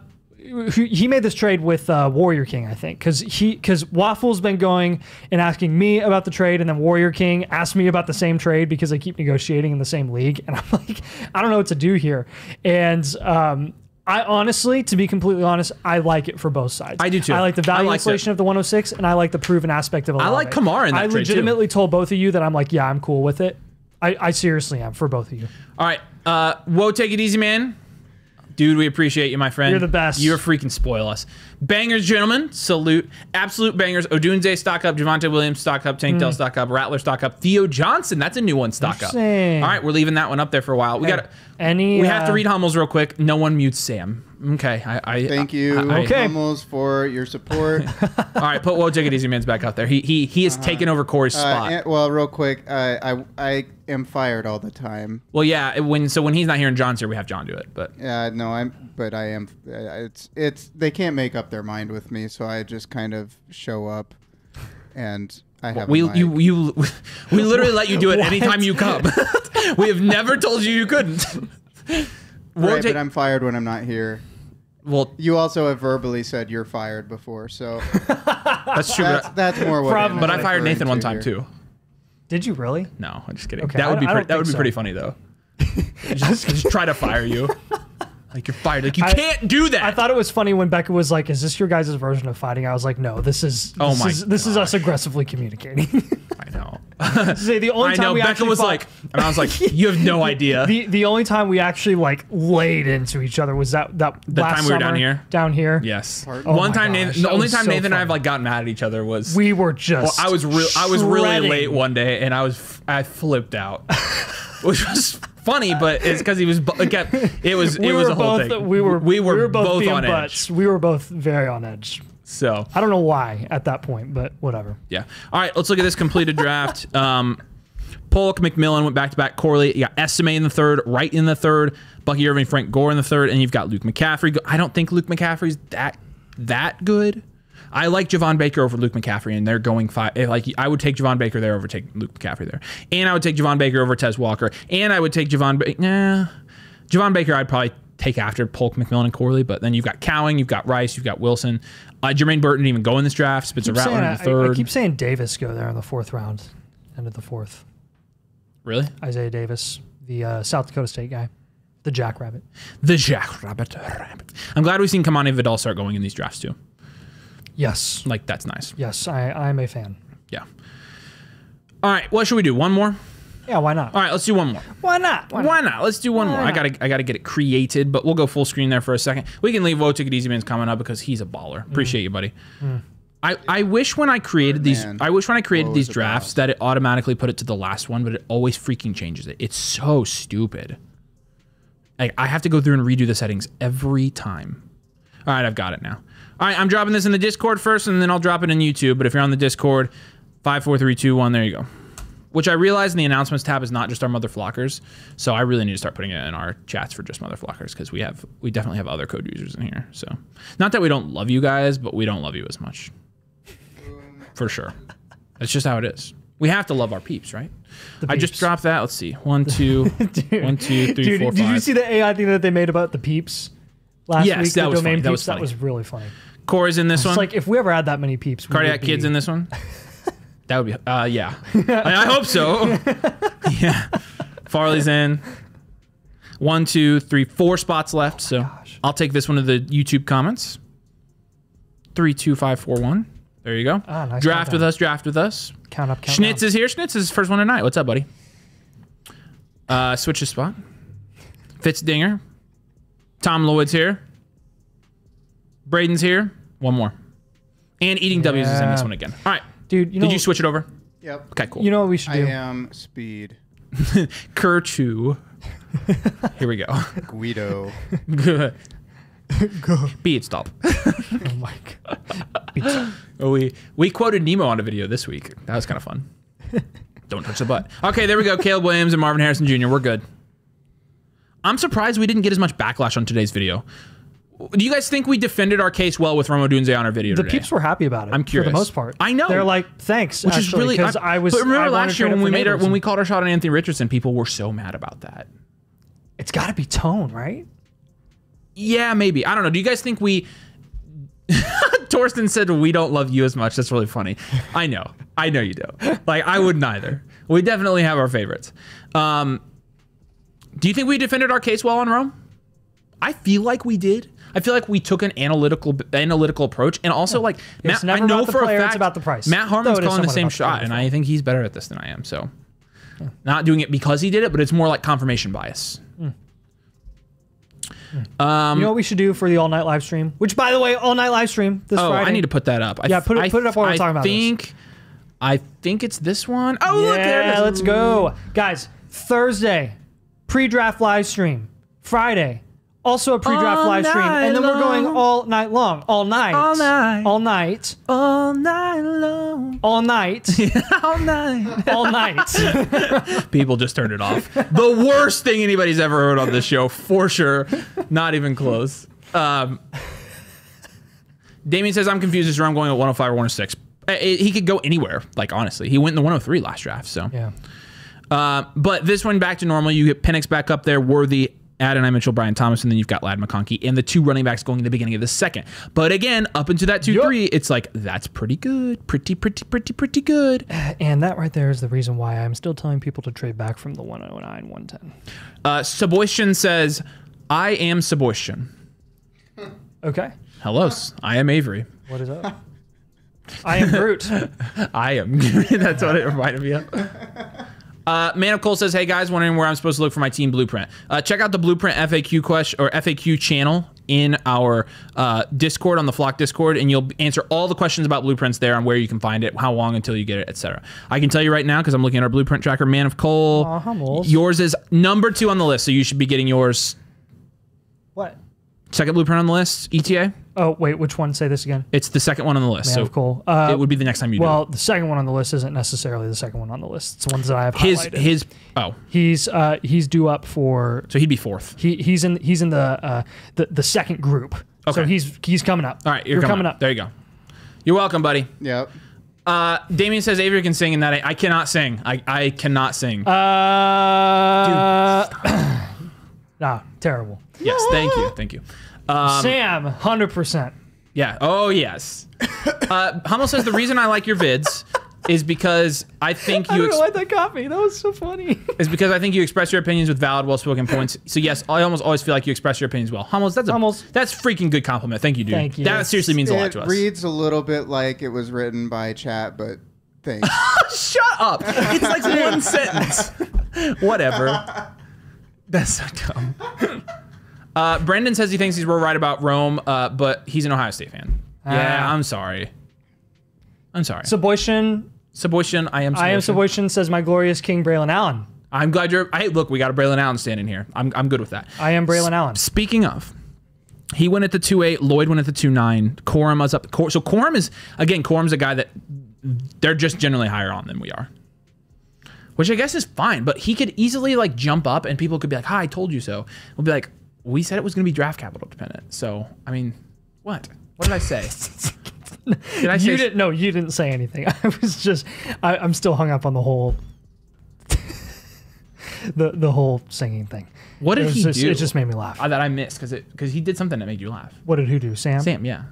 he he made this trade with uh, Warrior King, I think, because he because Waffle's been going and asking me about the trade, and then Warrior King asked me about the same trade because I keep negotiating in the same league, and I'm like, I don't know what to do here, and um, I honestly, to be completely honest, I like it for both sides. I do too. I like the value inflation of the 106, and I like the proven aspect of. It. I like Kamara in that I trade, too. legitimately told both of you that I'm like, yeah, I'm cool with it. I, I seriously am for both of you. All right. Uh, whoa, take it easy, man. Dude, we appreciate you, my friend. You're the best. You're freaking spoil us. Bangers, gentlemen. Salute. Absolute bangers. Odunze stock up. Javonte Williams stock up. Tank Dell stock up. Rattler stock up. Theo Johnson. That's a new one stock up. All right, we're leaving that one up there for a while. We got. Any? We have to uh, read Hummels real quick. No one mutes Sam. Okay. I. I Thank you, I- I- Okay. Hummels, for your support. all right. Put whoa, take easy, man's back out there. He he he has taken over Corey's Uh, spot. and- well, real quick, I, I I am fired all the time. well, yeah. When so when he's not here and John's here, we have John do it. But Yeah, no, I'm, but I am. uh, It's it's they can't make up their mind with me, so I just kind of show up, and I have. we a mic. you you we literally let you do it anytime you come. we have never told you you couldn't. We'll right, take- but I'm fired when I'm not here. well, You also have verbally said you're fired before, so that's true. that's but, that's more what. Probably. I'm but I fired Nathan one time here. too. Did you really? No, I'm just kidding. Okay, that I would be don't- pretty, that would be think pretty funny though. just, just try to fire you. Like you're fired. Like you I- can't do that. I thought it was funny when Becca was like, "Is this your guys' version of fighting?" I was like, "No, this is. Oh this my is, This is us aggressively communicating." I know. Say the only I time know. we Becca actually was fought- like, and I was like, you have no idea. the the only time we actually like laid into each other was that that The last time we were down here? Down here, yes. Pardon? Oh one time, gosh, Nathan. The only time so Nathan and I have like gotten mad at each other was we were just. I was real. I was really late one day, and I was I flipped out, which was funny, but it's because he was. It, kept, it was. We it was a whole both. thing. We were. We were, we were both, being on edge. We were both very on edge. So I don't know why at that point, but whatever. yeah. All right, let's look at this completed draft. Um, Polk, McMillan went back to back. Corley, you got Estime in the third, Wright in the third, Bucky Irving, Frank Gore in the third, and you've got Luke McCaffrey. I don't think Luke McCaffrey's that that good. I like Javon Baker over Luke McCaffrey, and they're going five. eh, Like I would take Javon Baker there over take Luke McCaffrey there, and I would take Javon Baker over Tez Walker, and I would take Javon. Ba- nah, Javon Baker, I'd probably take after Polk, McMillan, and Corley. But then you've got Cowing, you've got Rice, you've got Wilson. Uh, Jermaine Burton didn't even go in this draft. Spencer Rattler in I, the third. I keep saying Davis go there in the fourth round, end of the fourth. really? Isaiah Davis, the uh, South Dakota State guy, the Jackrabbit. The Jackrabbit. Rabbit. I'm glad we've seen Kimani Vidal start going in these drafts too. Yes, Like that's nice. yes, I I'm a fan. Yeah. All right. What should we do? One more. Yeah, why not? All right. Let's do one more. Why not? Why not? Let's do one more. I gotta I gotta get it created, but we'll go full screen there for a second. We can leave Woe Ticket Easy Man's coming up because he's a baller. Mm. Appreciate you, buddy. Mm. I, I wish when I created these Man. I wish when I created Woe these drafts boss. that it automatically put it to the last one, but it always freaking changes it. It's so stupid. Like I have to go through and redo the settings every time. All right, I've got it now. All right, I'm dropping this in the Discord first, and then I'll drop it in YouTube. But if you're on the Discord, five, four, three, two, one. There you go. Which I realize in the announcements tab is not just our mother flockers, so I really need to start putting it in our chats for just mother flockers because we have we definitely have other code users in here. So, not that we don't love you guys, but we don't love you as much, for sure. That's just how it is. We have to love our peeps, right? I just dropped that. Let's see, one, two, one, two, three, Dude, four, did you see the AI thing that they made about the peeps last Yes, week? that the was domain funny. That peeps? was That was really funny. Corey's in this It's one. like if we ever had that many peeps, Cardiac be- kids in this one. That would be. Uh, yeah. I, I hope so. yeah. Farley's in. One, two, three, four spots left. So I'll take this one to the YouTube comments. Three, two, five, four, one. There you go. Ah, nice draft with us. Draft with us. count up, count Schnitz down. is here. Schnitz is first one tonight. What's up, buddy? Uh, switch his spot. Fitz Dinger. Tom Lloyd's here. Braden's here. One more. And Eating W's is in this one again. All right. dude. You know, Did you switch it over? Yep. Okay, cool. You know what we should do? I do? am speed. Kerchu. Here we go. Guido. Go. Beat stop. Oh my god. Pizza. Oh, we we quoted Nemo on a video this week. That was kind of fun. Don't touch the butt. Okay, there we go. Caleb Williams and Marvin Harrison Jr. We're good. I'm surprised we didn't get as much backlash on today's video. Do you guys think we defended our case well with Rome Odunze on our video The today? peeps were happy about it. I'm curious. For the most part. I know. They're like, thanks. which is really because I, was. But remember I last year when we made our when we called our shot on Anthony Richardson, people were so mad about that. It's got to be tone, right? Yeah, maybe. I don't know. Do you guys think we? Torsten said we don't love you as much. That's really funny. I know. I know you do. Like I wouldn't either. We definitely have our favorites. Um, do you think we defended our case well on Rome? I feel like we did. I feel like we took an analytical analytical approach, and also like It's Matt, never I know about the for player, a fact about the price. Matt Harmon's Though it is calling the same about the shot, and I think he's better at this than I am. So, not doing it because he did it, but it's more like confirmation bias. Um, you know what we should do for the all night live stream? Which, by the way, all night live stream this oh, Friday. I need to put that up. I Yeah, put it- I- put it up while we're I talking about this. think, I think it's this one. Oh, yeah, look there it is. let's go, guys. Thursday, pre-draft live stream. Friday, also a pre-draft All live stream, and then we're going all night long, all night, All night. all night, all night long, all night, all night. all night. People just turned it off. the worst thing anybody's ever heard on this show, for sure. Not even close. Um, Damien says, I'm confused as to where I'm going at 105 or 106. Uh, He could go anywhere, like, honestly. He went in the 103 last draft, so. yeah. Uh, but this one back to normal. You get Penix back up there, Worthy, Adonai Mitchell, Brian Thomas, and then you've got Ladd McConkey and the two running backs going in the beginning of the second. But again, up into that 2 3, it's like, that's pretty good. Pretty, pretty, pretty, pretty good. And that right there is the reason why I'm still telling people to trade back from the 109, 110. Uh, Saboitian says, I am Saboitian. Okay. Hello, I am Avery. What is up? I am Groot. I am. That's what it reminded me of. Uh, Man of Cole says, "Hey guys, wondering where I'm supposed to look for my team blueprint. Uh, check out the blueprint FAQ question or FAQ channel in our uh, Discord on the Flock Discord, and you'll answer all the questions about blueprints there on where you can find it, how long until you get it, etc. I can tell you right now because I'm looking at our blueprint tracker. Man of Cole, Aw, yours is number two on the list, so you should be getting yours? Second blueprint on the list. ETA, Oh, wait, which one? Say this again. it's the second one on the list. Man so of Cole. Uh, it would be the next time you do. Well, it. the second one on the list isn't necessarily the second one on the list. It's the ones that I have his highlighted. his oh, he's uh, he's due up for so he'd be fourth. he he's in he's in the uh, the the second group. Okay. So he's he's coming up. All right, you're, coming, up. There you go. You're welcome, buddy. Yep. Uh, Damien says Avery can sing, and that I, I cannot sing. I, I cannot sing. Uh, nah, terrible. yes, thank you, thank you. Um, Sam, hundred percent. yeah. Oh yes. Uh, Hummel says the reason I like your vids is because I think I you don't know why that got me. That was so funny. is because I think you express your opinions with valid, well-spoken points. So yes, I almost always feel like you express your opinions well. Hummels, that's a Hummels. that's freaking good compliment. Thank you, dude. Thank you. That seriously means a lot It to us. It reads a little bit like it was written by chat, but thanks. Shut up. It's like one sentence. Whatever. That's so dumb. Uh, Brendan says he thinks he's real right about Rome, uh, but he's an Ohio State fan. Yeah, Ah. I'm sorry. I'm sorry. Saboitian, Saboitian, I am. Saboitian. I am Saboitian says my glorious king Braelon Allen. I'm glad you're. Hey, look, we got a Braelon Allen standing here. I'm, I'm good with that. I am Braelon Allen. Speaking of, he went at the two eight. Lloyd went at the two nine. Corum was up. Cor- so Corum is again. Corum's a guy that they're just generally higher on than we are, which I guess is fine. But he could easily like jump up, and people could be like, "Hi, I told you so." We'll be like, "We said it was going to be draft capital dependent." So I mean, what? What did I say? did I say You didn't. No, you didn't say anything. I was just. I, I'm still hung up on the whole. the the whole singing thing. What did he just, do? It just made me laugh. Uh, that I missed because it because he did something that made you laugh. what did who do? Sam. Sam, yeah.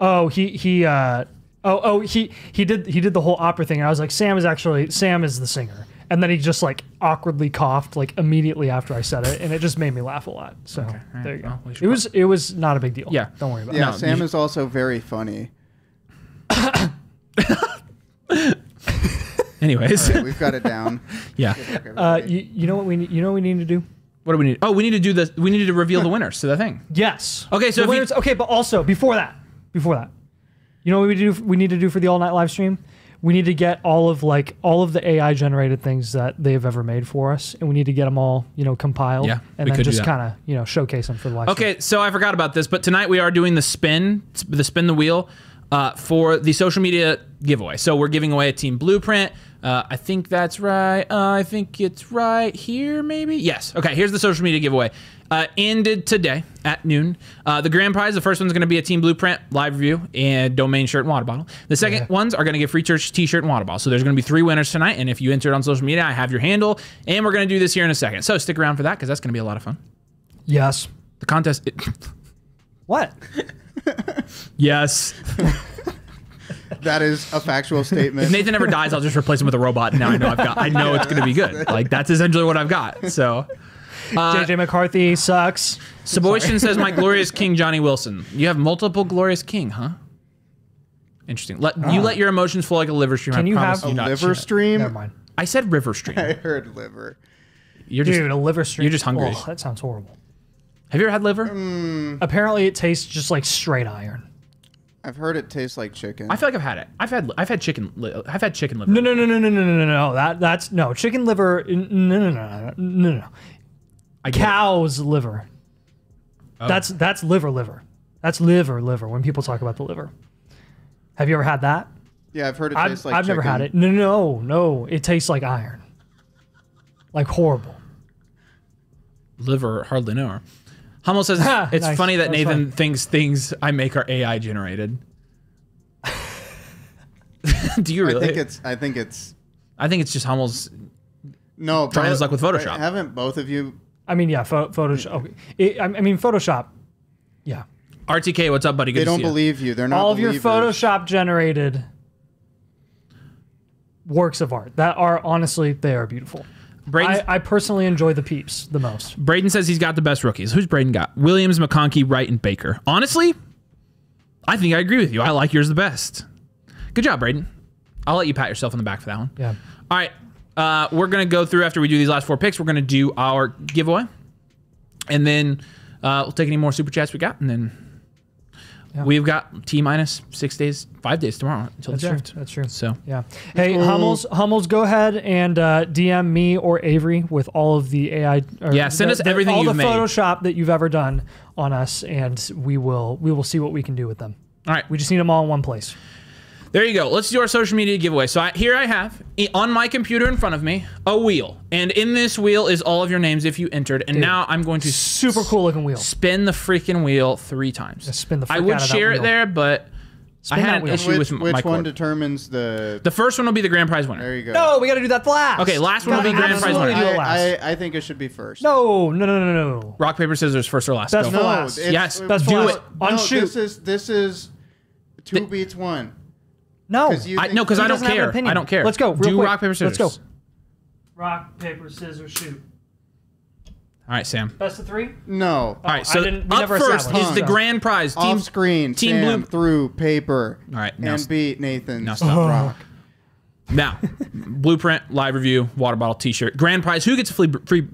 Oh, he he. uh Oh oh he he did he did the whole opera thing. And I was like, Sam is actually Sam is the singer. And then he just like awkwardly coughed like immediately after I said it, and it just made me laugh a lot. So right, there you go. well, it was it was not a big deal. Yeah. don't worry about Yeah, it. Sam is also very funny. Anyways, We've got it down. yeah. Uh, you, you know what we need, you know what we need to do? What do we need? Oh, we need to do the. We needed to reveal the winners to the thing. Yes. Okay, so The if you- winners- okay, but also before that, before that, you know what we do? We need to do for the all night live stream. We need to get all of like all of the AI generated things that they've ever made for us, and we need to get them all you know compiled. Yeah, and then just kind of you know showcase them for the live. stream. Okay, so I forgot about this, but tonight we are doing the spin, the spin the wheel, uh, for the social media giveaway. So we're giving away a team blueprint. Uh, I think that's right. Uh, I think it's right here, maybe. Yes. Okay. Here's the social media giveaway. Uh, ended today at noon. Uh, the grand prize, the first one's going to be a team blueprint live review and domain shirt and water bottle. The second ones are going to get free church t-shirt and water bottle. So there's going to be three winners tonight. And if you enter it on social media, I have your handle. And we're going to do this here in a second. So stick around for that because that's going to be a lot of fun. Yes. The contest. What? yes. That is a factual statement. If statement. Nathan ever dies, I'll just replace him with a robot. And now I know I've got. I know it's going to be good. Like that's essentially what I've got. So, uh, JJ McCarthy sucks. Saboyson says, "My glorious king, Johnny Wilson. You have multiple glorious king, huh? Interesting. Let you let your emotions flow like a liver stream. Can I you have a you not liver shit. stream? Never mind. I said river stream. I heard liver. You're just Dude, a liver stream. you're just hungry. Oh, that sounds horrible. Have you ever had liver? Apparently, it tastes just like straight iron. I've heard it tastes like chicken. I feel like I've had it. I've had I've had chicken. Li- I've had chicken liver. No, no, no, no, no, no, no, no. That that's no chicken liver. No, no, no, no, no, no. I get it. Cow's liver. Oh. That's that's liver liver. That's liver liver. When people talk about the liver, have you ever had that? yeah, I've heard it I've, tastes like I've never had it. No, no, no. It tastes like iron. Like horrible. liver. Hardly know. Hummel says Ha, it's nice. funny that That Nathan fun. thinks things I make are AI generated. Do you really? I think it's. I think it's. I think it's just Hummel's. No, Trying but- his luck with Photoshop. Haven't both of you? I mean, yeah, pho- Photoshop. Okay. Oh, it, I I mean, Photoshop. Yeah. RTK, what's up, buddy? Good They to don't see believe you. They're not. all of your believers. Photoshop generated works of art that are honestly they are beautiful. Braden, I, I personally enjoy the peeps the most. Braden says he's got the best rookies. Who's Braden got? Williams, McConkey, Wright, and Baker. Honestly, I think I agree with you. I like yours the best. Good job, Braden. I'll let you pat yourself on the back for that one. Yeah. All right. Uh, we're going to go through after we do these last four picks. We're going to do our giveaway. And then uh, we'll take any more super chats we got. And then Yeah. we've got T minus six days, five days tomorrow until That's the true. draft. That's true. So Yeah. Hey, Hummels, Hummels, go ahead and uh, DM me or Avery with all of the AI. Or Yeah, send the- us the- everything all you've the made. Photoshop that you've ever done on us, and we will we will see what we can do with them. all right. We just need them all in one place. There you go. Let's do our social media giveaway. So I, here I have on my computer in front of me a wheel, and in this wheel is all of your names if you entered. And now I'm going to Super cool looking wheel. spin the freaking wheel three times. spin the I would out of that share it there, but Spin I had an wheel. issue Which, with m- which my one cord. determines the? the first one will be the grand prize winner. There you go. No, we got to do that last. Okay, last one will be grand prize winner. do it last. I, I, I think it should be first. no, no, no, no, no, no. Rock paper scissors, first or last. That's Go. for no, last. Yes, Best do for it. last. On no, shoot. This is this is two beats one. No. 'Cause you I, think- no, because I don't doesn't have an care. I don't care. Let's go, do quick. rock paper scissors. Let's go. Rock, paper, scissors, shoot. All right, Sam. Best of three? No. Oh, All right, so I didn't- up never first is the grand prize. Team Off screen, Team Sam Blue- through paper. All right, now and beat Nathan. now stop. Rock. Now, blueprint, live review, water bottle, T-shirt, grand prize. Who gets a free? free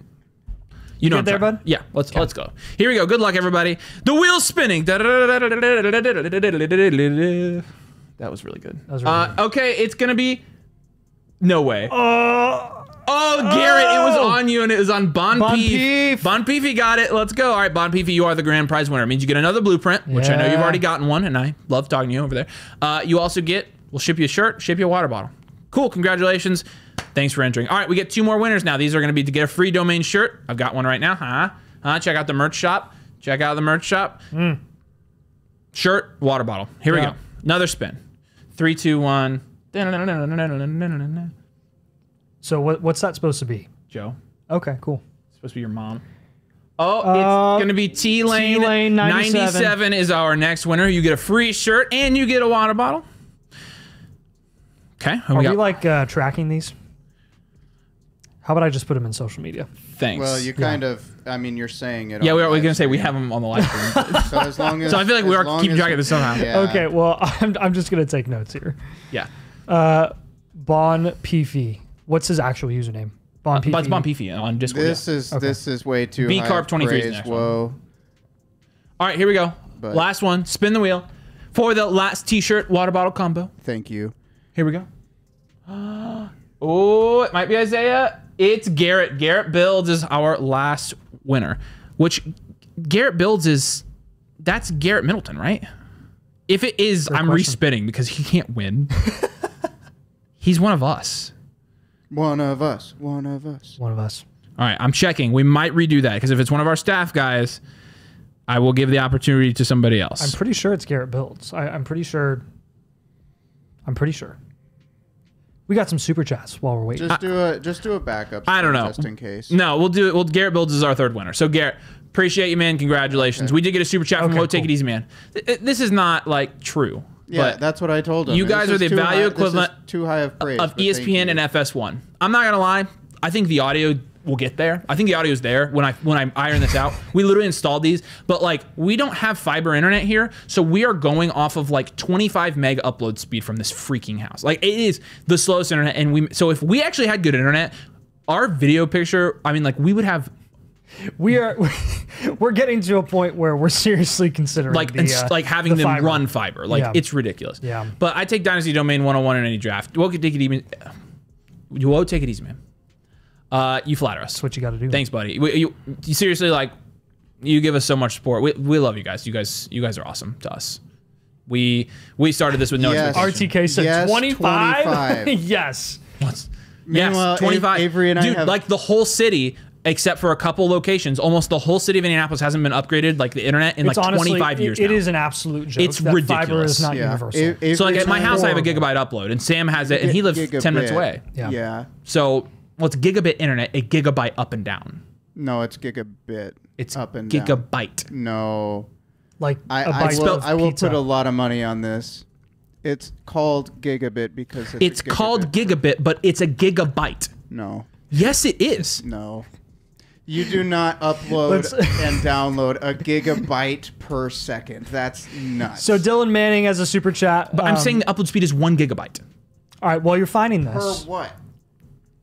you know, Good there, trying- bud? Yeah, let's let's go. Here we go. Good luck, everybody. The wheel's spinning. That was really good. was really uh, Okay, it's gonna be. No way. Oh, Oh, Garrett, it was on you and it was on Bon, Bon Peef. Peef. Bon Peefy got it. Let's go. All right, Bon Peefy, you are the grand prize winner. It means you get another blueprint, which I know you've already gotten one, and I love talking to you over there. Uh, you also get, we'll ship you a shirt, ship you a water bottle. Cool. Congratulations. Thanks for entering. All right, we get two more winners now. These are going to be to get a free domain shirt. I've got one right now. Huh? Huh? Check out the merch shop. Check out the merch shop. Shirt, water bottle. Here we go. Another spin. Three, two, one. so what, what's that supposed to be? Joe. Okay, cool. supposed to be your mom. Oh, Uh, it's going to be T Lane. T-Lane 97. 97 is our next winner. You get a free shirt and you get a water bottle. Okay. Are we we, like uh, tracking these? How about I just put them in social media? Thanks. Well, you kind of. I mean, you're saying it. yeah, on we are live going to say we have them on the live stream. So as long as. So I feel like we are keeping track of this somehow. Yeah. Okay, well, I'm, I'm just going to take notes here. yeah. Uh, bon Peefy. What's his actual username? Bon Peefy. But it's Bon Peefy on Discord. This yeah. is Okay. this is way too. B high Carp of 23 is next one. All right, here we go. But- Last one. Spin the wheel for the last t shirt water bottle combo. Thank you. Here we go. Oh, it might be Isaiah. It's Garrett. Garrett Builds is our last winner. Which Garrett Builds is that's Garrett Middleton, right? If it is, I'm question. respinning because he can't win. He's one of us. One of us. One of us. One of us. All right, I'm checking. We might redo that because if it's one of our staff guys, I will give the opportunity to somebody else. I'm pretty sure it's Garrett Builds. I, I'm pretty sure. I'm pretty sure. We got some super chats while we're waiting. Just do a just do a backup. I don't know. Just in case. No, we'll do it. Well, Garrett Builds is our third winner. So Garrett, appreciate you, man. Congratulations. We did get a super chat from Okay, Whoa, Take. It Easy, man. Th- th- This is not like true. Yeah, but that's what I told him. you guys are the value high- equivalent too high of praise of but thank ESPN and FS1. I'm not gonna lie. I think the audio we'll get there. I think the audio's there when I when I iron this out. We literally installed these, but like we don't have fiber internet here, so we are going off of like 25 meg upload speed from this freaking house. Like it is the slowest internet, and we so if we actually had good internet, our video picture, I mean, like we would have We are we're getting to a point where we're seriously considering like the, uh, like having the them fiber. run fiber. Like Yeah. it's ridiculous. Yeah. But I take Dynasty Domain 101 in any draft. We'll take it even. You won't take it easy, man. Uh, you flatter us. That's what you got to do. Thanks, buddy. We, you, you seriously like you give us so much support. We, we love you guys. You guys you guys are awesome to us. We we started this with no Yes. expectation. RTK said Yes, 25. 25. yes. What's- Meanwhile, yes, 25. Avery and I Dude, have- like the whole city, except for a couple locations, almost the whole city of Indianapolis hasn't been upgraded, like the internet, in It's like honestly 25 years it now. is an absolute joke. It's that Fiber is not Yeah. universal. A- Avery So like at my and I- house, I have a gigabyte upload, and Sam has it, and he lives Gigabit. ten minutes away. Yeah. Yeah. So well, it's gigabit internet, a gigabyte up and down. No, it's gigabit. It's up and down. gigabyte. No. like I, a I bite will, of I will pizza. put a lot of money on this. It's called gigabit because it's, It's a called gigabit, but it's a gigabyte. No, Yes, it is. no. You do not upload and download a gigabyte per second. That's nuts. So Dylan Manning has a super chat. But I'm Um, saying the upload speed is one gigabyte. all right. Well, you're finding this. per this, what?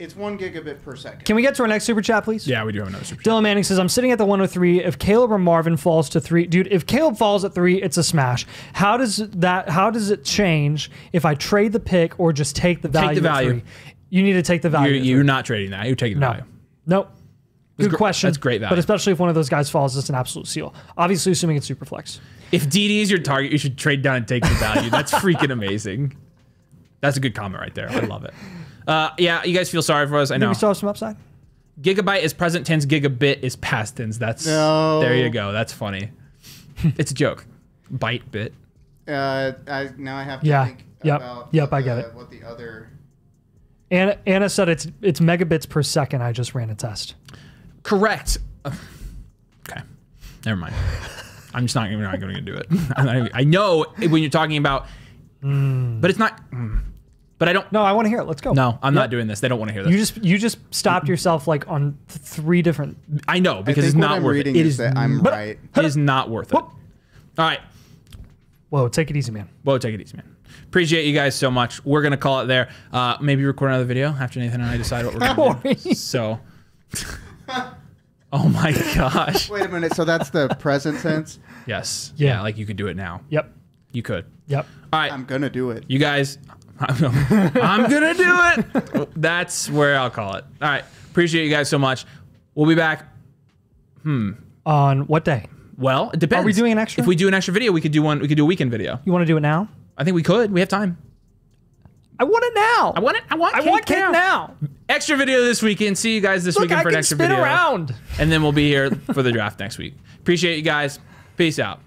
It's one gigabit per second. can we get to our next super chat, please? Yeah, we do have another super. Dylan Manning says, I'm sitting at the 103. If Caleb or Marvin falls to three, dude, if Caleb falls at three, it's a smash. How does that, how does it change if I trade the pick or just take the value? the at value. three? You need to take the value. You're, you're not trading that. You're taking the no. value. Nope. Good gr- question. that's great value. But especially if one of those guys falls, it's an absolute seal. Obviously, assuming it's super flex. If DD is your target, you should trade down and take the value. That's freaking amazing. That's a good comment right there. I love it. Uh, yeah, you guys feel sorry for us. I Do know. we still have some upside? Gigabyte is present tense. Gigabit is past tense. That's No. there. You go. That's funny. it's a joke. Byte bit. Uh, I now I have to Yeah. think Yep. about Yep, what I get it. What the other Anna, Anna said it's it's megabits per second. I just ran a test. Correct. Okay. Never mind. I'm just not, even not going to do it. I, I know when you're talking about, but it's not. mm. But I don't. No, I want to hear it. Let's go. No, I'm Yep. not doing this. They don't want to hear this. You just you just stopped yourself like on th- three different. I know because I it's what not I'm worth it. reading It is is. that I'm But- right. It is not worth it. All right. Whoa, take it easy, man. Whoa, take it easy, man. Appreciate you guys so much. We're gonna call it there. Uh, maybe record another video after Nathan and I decide what we're gonna Sorry. do. So. oh my gosh. Wait a minute. So that's the present tense. Yes. Yeah. Yeah. Like you could do it now. Yep. You could. Yep. All right. I'm gonna do it. You guys, I'm gonna do it. That's where I'll call it. All right. Appreciate you guys so much. We'll be back. Hmm. On what day? Well, it depends. Are we doing an extra? If we do an extra video, we could do one. We could do a weekend video. You want to do it now? I think we could. We have time. I want it now. I want it. I want. I want cake now. Extra video this weekend. See you guys this Look, weekend I for an can extra spin video. around. And then we'll be here for the draft next week. Appreciate you guys. Peace out.